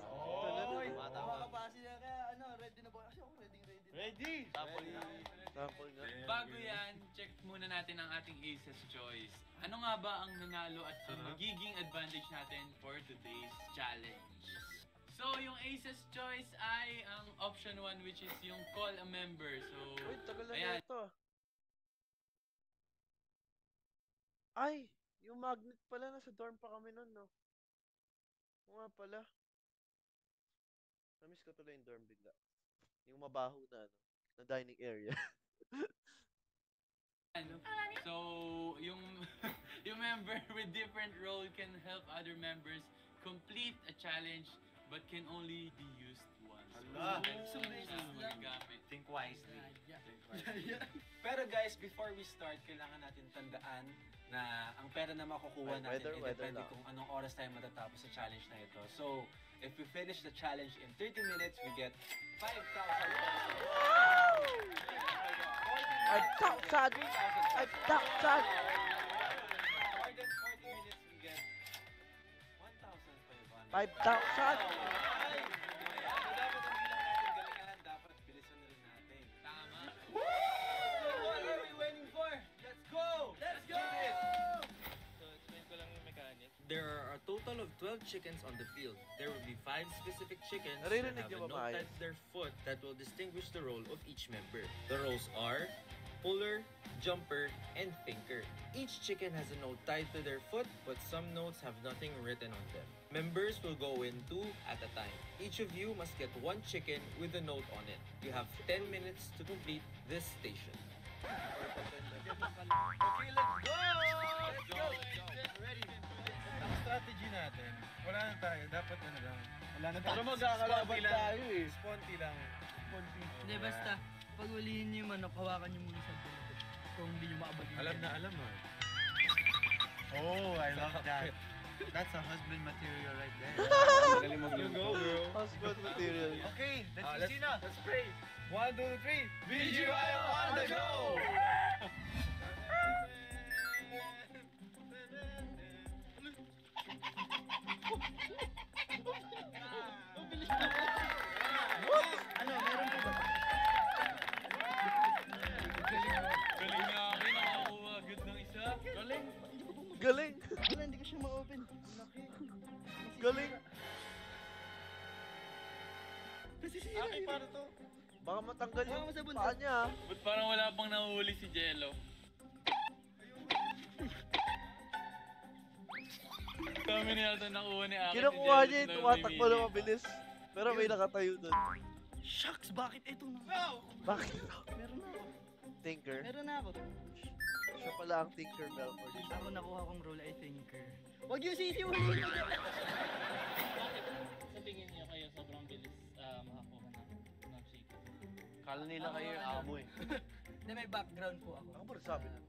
Oy! Mga capacity na kaya ano, ready na ba? Kasi ako ready, ready. Ready! Tapos na. Sample nga. Bago yan, check muna natin ang ating Aces Choice. Ano nga ba ang nanalo at ang magiging advantage natin for today's challenge? So, yung Aces Choice ay ang option 1 which is yung call a member. So, Uy, tagal na ayan. ito. Ay, yung magnet pala, nasa dorm pa kami nun, no? Oo nga pala. Namiss ko tuloy yung dorm bigla. Yung mabaho na, ano, na dining area. Ano? So, yung yung member with different role can help other members complete a challenge but can only be used once. Ala. So, So, siya magagamit. Think wisely. Think wisely. Pero guys, before we start, kailangan natin tandaan na ang pera na makukuha natin weather, ay weather depende lang. kung anong oras tayo matatapos sa challenge na ito. So, if we finish the challenge in 30 minutes, we get 5,000 pesos. Ay, taksad! Ay, taksad! 5,000. There are a total of 12 chickens on the field. There will be 5 specific chickens Naririnig that have a note their foot that will distinguish the role of each member. The roles are puller, jumper, and thinker. Each chicken has a note tied to their foot, but some notes have nothing written on them. Members will go in two at a time. Each of you must get one chicken with a note on it. You have 10 minutes to complete this station. Okay, let's go! Let's go! Ready? Ang strategy natin, wala na tayo. Dapat ano lang. Wala na tayo. Pero magkakalaban lang. tayo eh. Sponty lang. Sponty. Hindi, basta, pag hulihin niyo yung manok, hawakan niyo muna sa dulo. Kung hindi niyo maabot. Alam na alam ah. Oh, I love that. That's a husband material right there. Galing You go, bro. Husband material. Okay, let's Ah, proceed na. Let's pray. One, two, three. BGY on the go! Galing! Wala, hindi ko siya ma-open. Galing! Nasisira Aki, yun. paano to? Baka matanggal Baka yung masabon paa niya. ah. Ba't parang wala pang nahuhuli si Jello? Kami na yata nakuha ni Aki Kinukuha niya yung tumatakbo na mabilis. Pero may nakatayo doon. Shucks, bakit ito na? Bakit? Meron na ako. Tinker? Meron na ako. Siya pala ang Tinker Bell for this. Ako nakuha kong role, I thinker. Huwag yung sisiwalin ko. Sa tingin niyo kayo sobrang bilis ah, makakuha ng, ng chicken? Kala nila kayo yung amo eh. Hindi, may background po ako. Ako ba sabi na?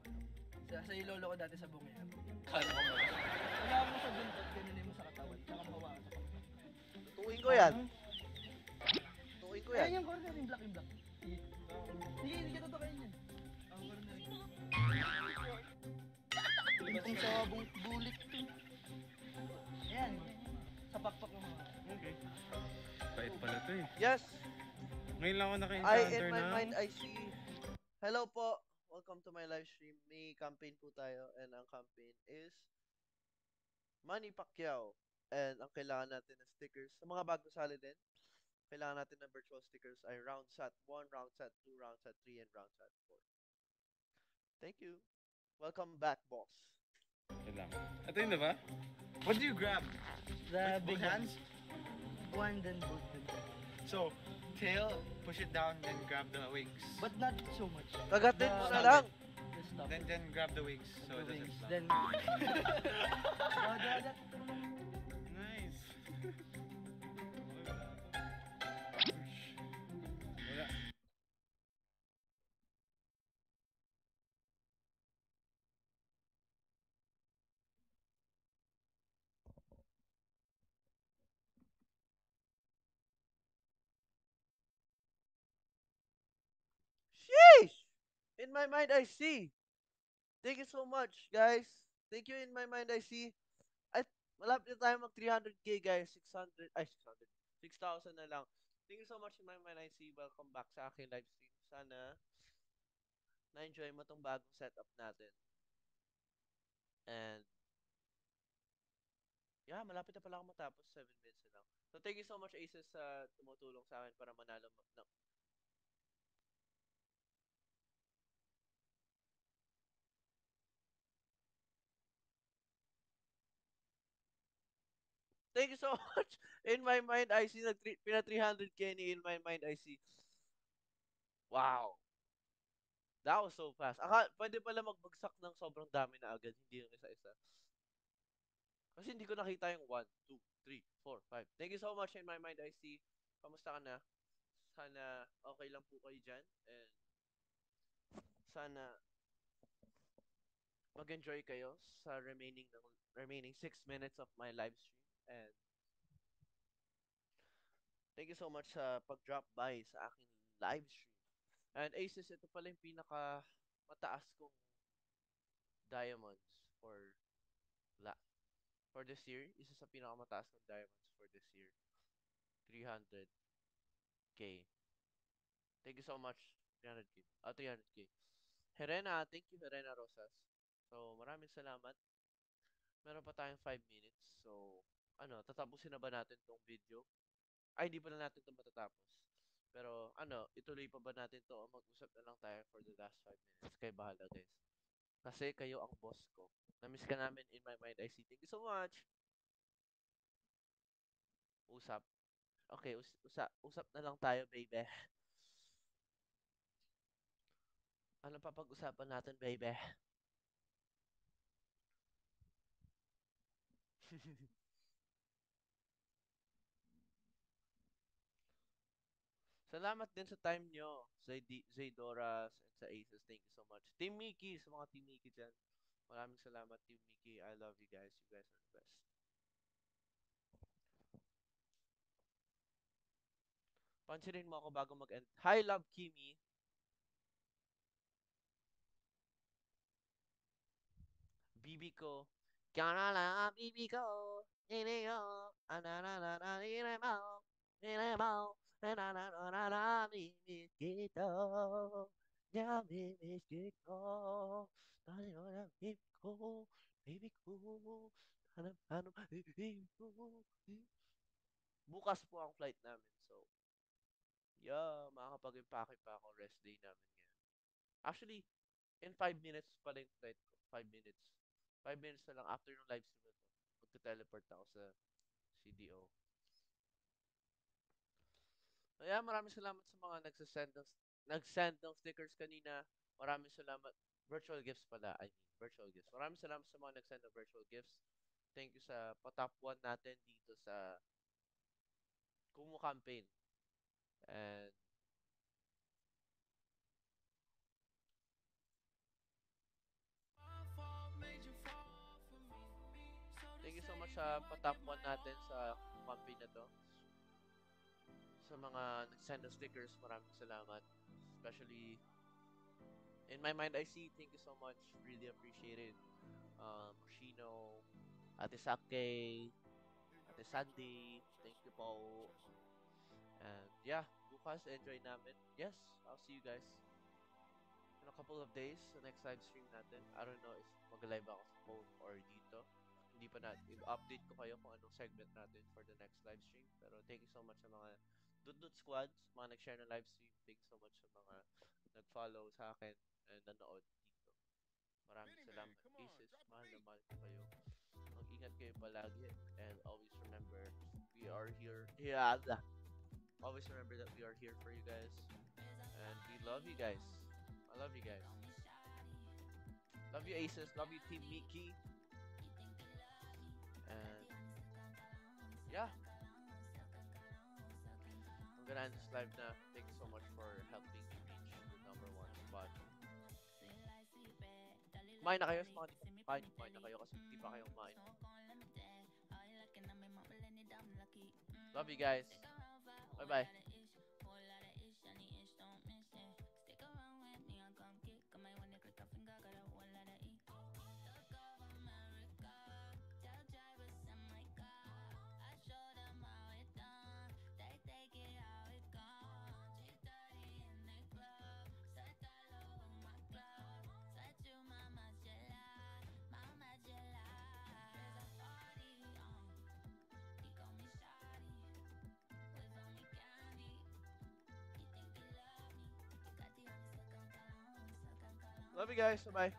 Sa, sa ilolo ko dati sa bungyan. Kala ko ba? Wala akong sa buntot, ganun mo sa katawan. Saka mahawakan sa katawan. Tuwing ko yan. Tuwing ko yan. Ayan yung corner, yung black, yung black. Sige, sige, hindi ka totoo. Itong sabong bulit to. Ayan. Sa pakpak ng mga. Okay. Bait pala to eh. Yes! Ngayon lang ako I, naka-encounter in my na. mind, I see. Hello po. Welcome to my live stream. May campaign po tayo. And ang campaign is Manny Pacquiao. And ang kailangan natin na stickers. Sa mga bagong sali din, kailangan natin ng virtual stickers ay round set 1, round set 2, round set 3, and round set 4. Thank you. Welcome back, boss. Kailangan. Ito yun diba? What do you grab? The With big both hands? One, then both. Then both. So, tail, push it down, then grab the wings. But not so much. Kagatin mo na lang. Then, then grab the wings. So The it doesn't wings. Then. In my mind, I see. Thank you so much, guys. Thank you. In my mind, I see. At malapit na tayo mag 300k, guys. 600, ay 600. 6,000 na lang. Thank you so much in my mind, I see. Welcome back sa aking live stream. Sana na-enjoy mo tong bagong setup natin. And yeah, malapit na pala ako matapos. 7 minutes na lang. So thank you so much, Aces, sa tumutulong sa akin para manalo ma- ng Thank you so much. In my mind, I see nag pina 300k ni In my mind, I see. Wow. That was so fast. Aka, pwede pala magbagsak ng sobrang dami na agad, hindi yung isa-isa. Kasi hindi ko nakita yung 1, 2, 3, 4, 5. Thank you so much in my mind, I see. Kamusta ka na? Sana okay lang po kayo dyan. And sana mag-enjoy kayo sa remaining ng remaining 6 minutes of my live stream. And thank you so much sa pag-drop by sa aking live stream. And Aces, ito pala yung pinaka mataas kong diamonds for la for this year. Isa sa pinakamataas kong diamonds for this year. 300k. Thank you so much. 300k. Ah, 300k. Herena, thank you Herena Rosas. So, maraming salamat. Meron pa tayong 5 minutes. So, ano, tatapusin na ba natin tong video? Ay, hindi pa na natin ito matatapos. Pero ano, ituloy pa ba natin to o mag-usap na lang tayo for the last 5 minutes? Kayo bahala guys. Kasi kayo ang boss ko. Namiss ka namin in my mind. I see. Thank you so much. Usap. Okay, us usa usap na lang tayo, baby. Ano pa pag-usapan natin, baby? Salamat din sa time nyo. Zay, Zay Doras and sa Aces. Thank you so much. Team Mickey, sa mga Team Mickey dyan. Maraming salamat, Team Mickey. I love you guys. You guys are the best. Pansinin mo ako bago mag-end. Hi, Love Kimi. Bibi ko. Kana lang, bibi ko. Ini ko. Ananana, ini mo. Ini mo. Nananana, mimis kita. Ya, mimis kita. Tani ko na, baby ko. Baby ko. Ano, ano, baby ko. Bukas po ang flight namin. So, yeah, makakapag-impake pa ako rest day namin ngayon. Actually, in 5 minutes pa lang yung flight ko. 5 minutes. 5 minutes na lang after ng live stream na to. Magte-teleport ako sa CDO. Kaya maraming salamat sa mga nagsasend ng, nag-send ng stickers kanina. Maraming salamat. Virtual gifts pala. I mean, virtual gifts. Maraming salamat sa mga nag-send ng virtual gifts. Thank you sa patop 1 natin dito sa Kumu campaign. And Thank you so much sa patop 1 natin sa campaign na to. Sa mga nag-send ng stickers, maraming salamat. Especially in my mind, I see. Thank you so much. Really appreciate it. Um, Shino, Ate Sake, Ate Sandy, thank you po. And yeah, bukas enjoy namin. Yes, I'll see you guys in a couple of days sa next live stream natin. I don't know if mag-live ako sa phone or dito. Hindi pa na i-update ko kayo kung anong segment natin for the next live stream. Pero thank you so much sa mga Dudut Squads, mga nag-share ng live stream. Thank you so much sa mga nag-follow sa akin and nanood dito. Maraming salamat. Aces, mahal na mahal ko kayo. Mag-ingat kayo palagi and always remember we are here. Yeah, always remember that we are here for you guys and we love you guys. I love you guys. Love you Aces. Love you Team Mickey. And yeah. This live now. Thank you so much for helping me reach the number one spot. Kumain na kayo sa mga kumain. Kumain na kayo kasi hindi pa kayo kumain. Love you guys. Bye-bye. Love you guys. Bye-bye.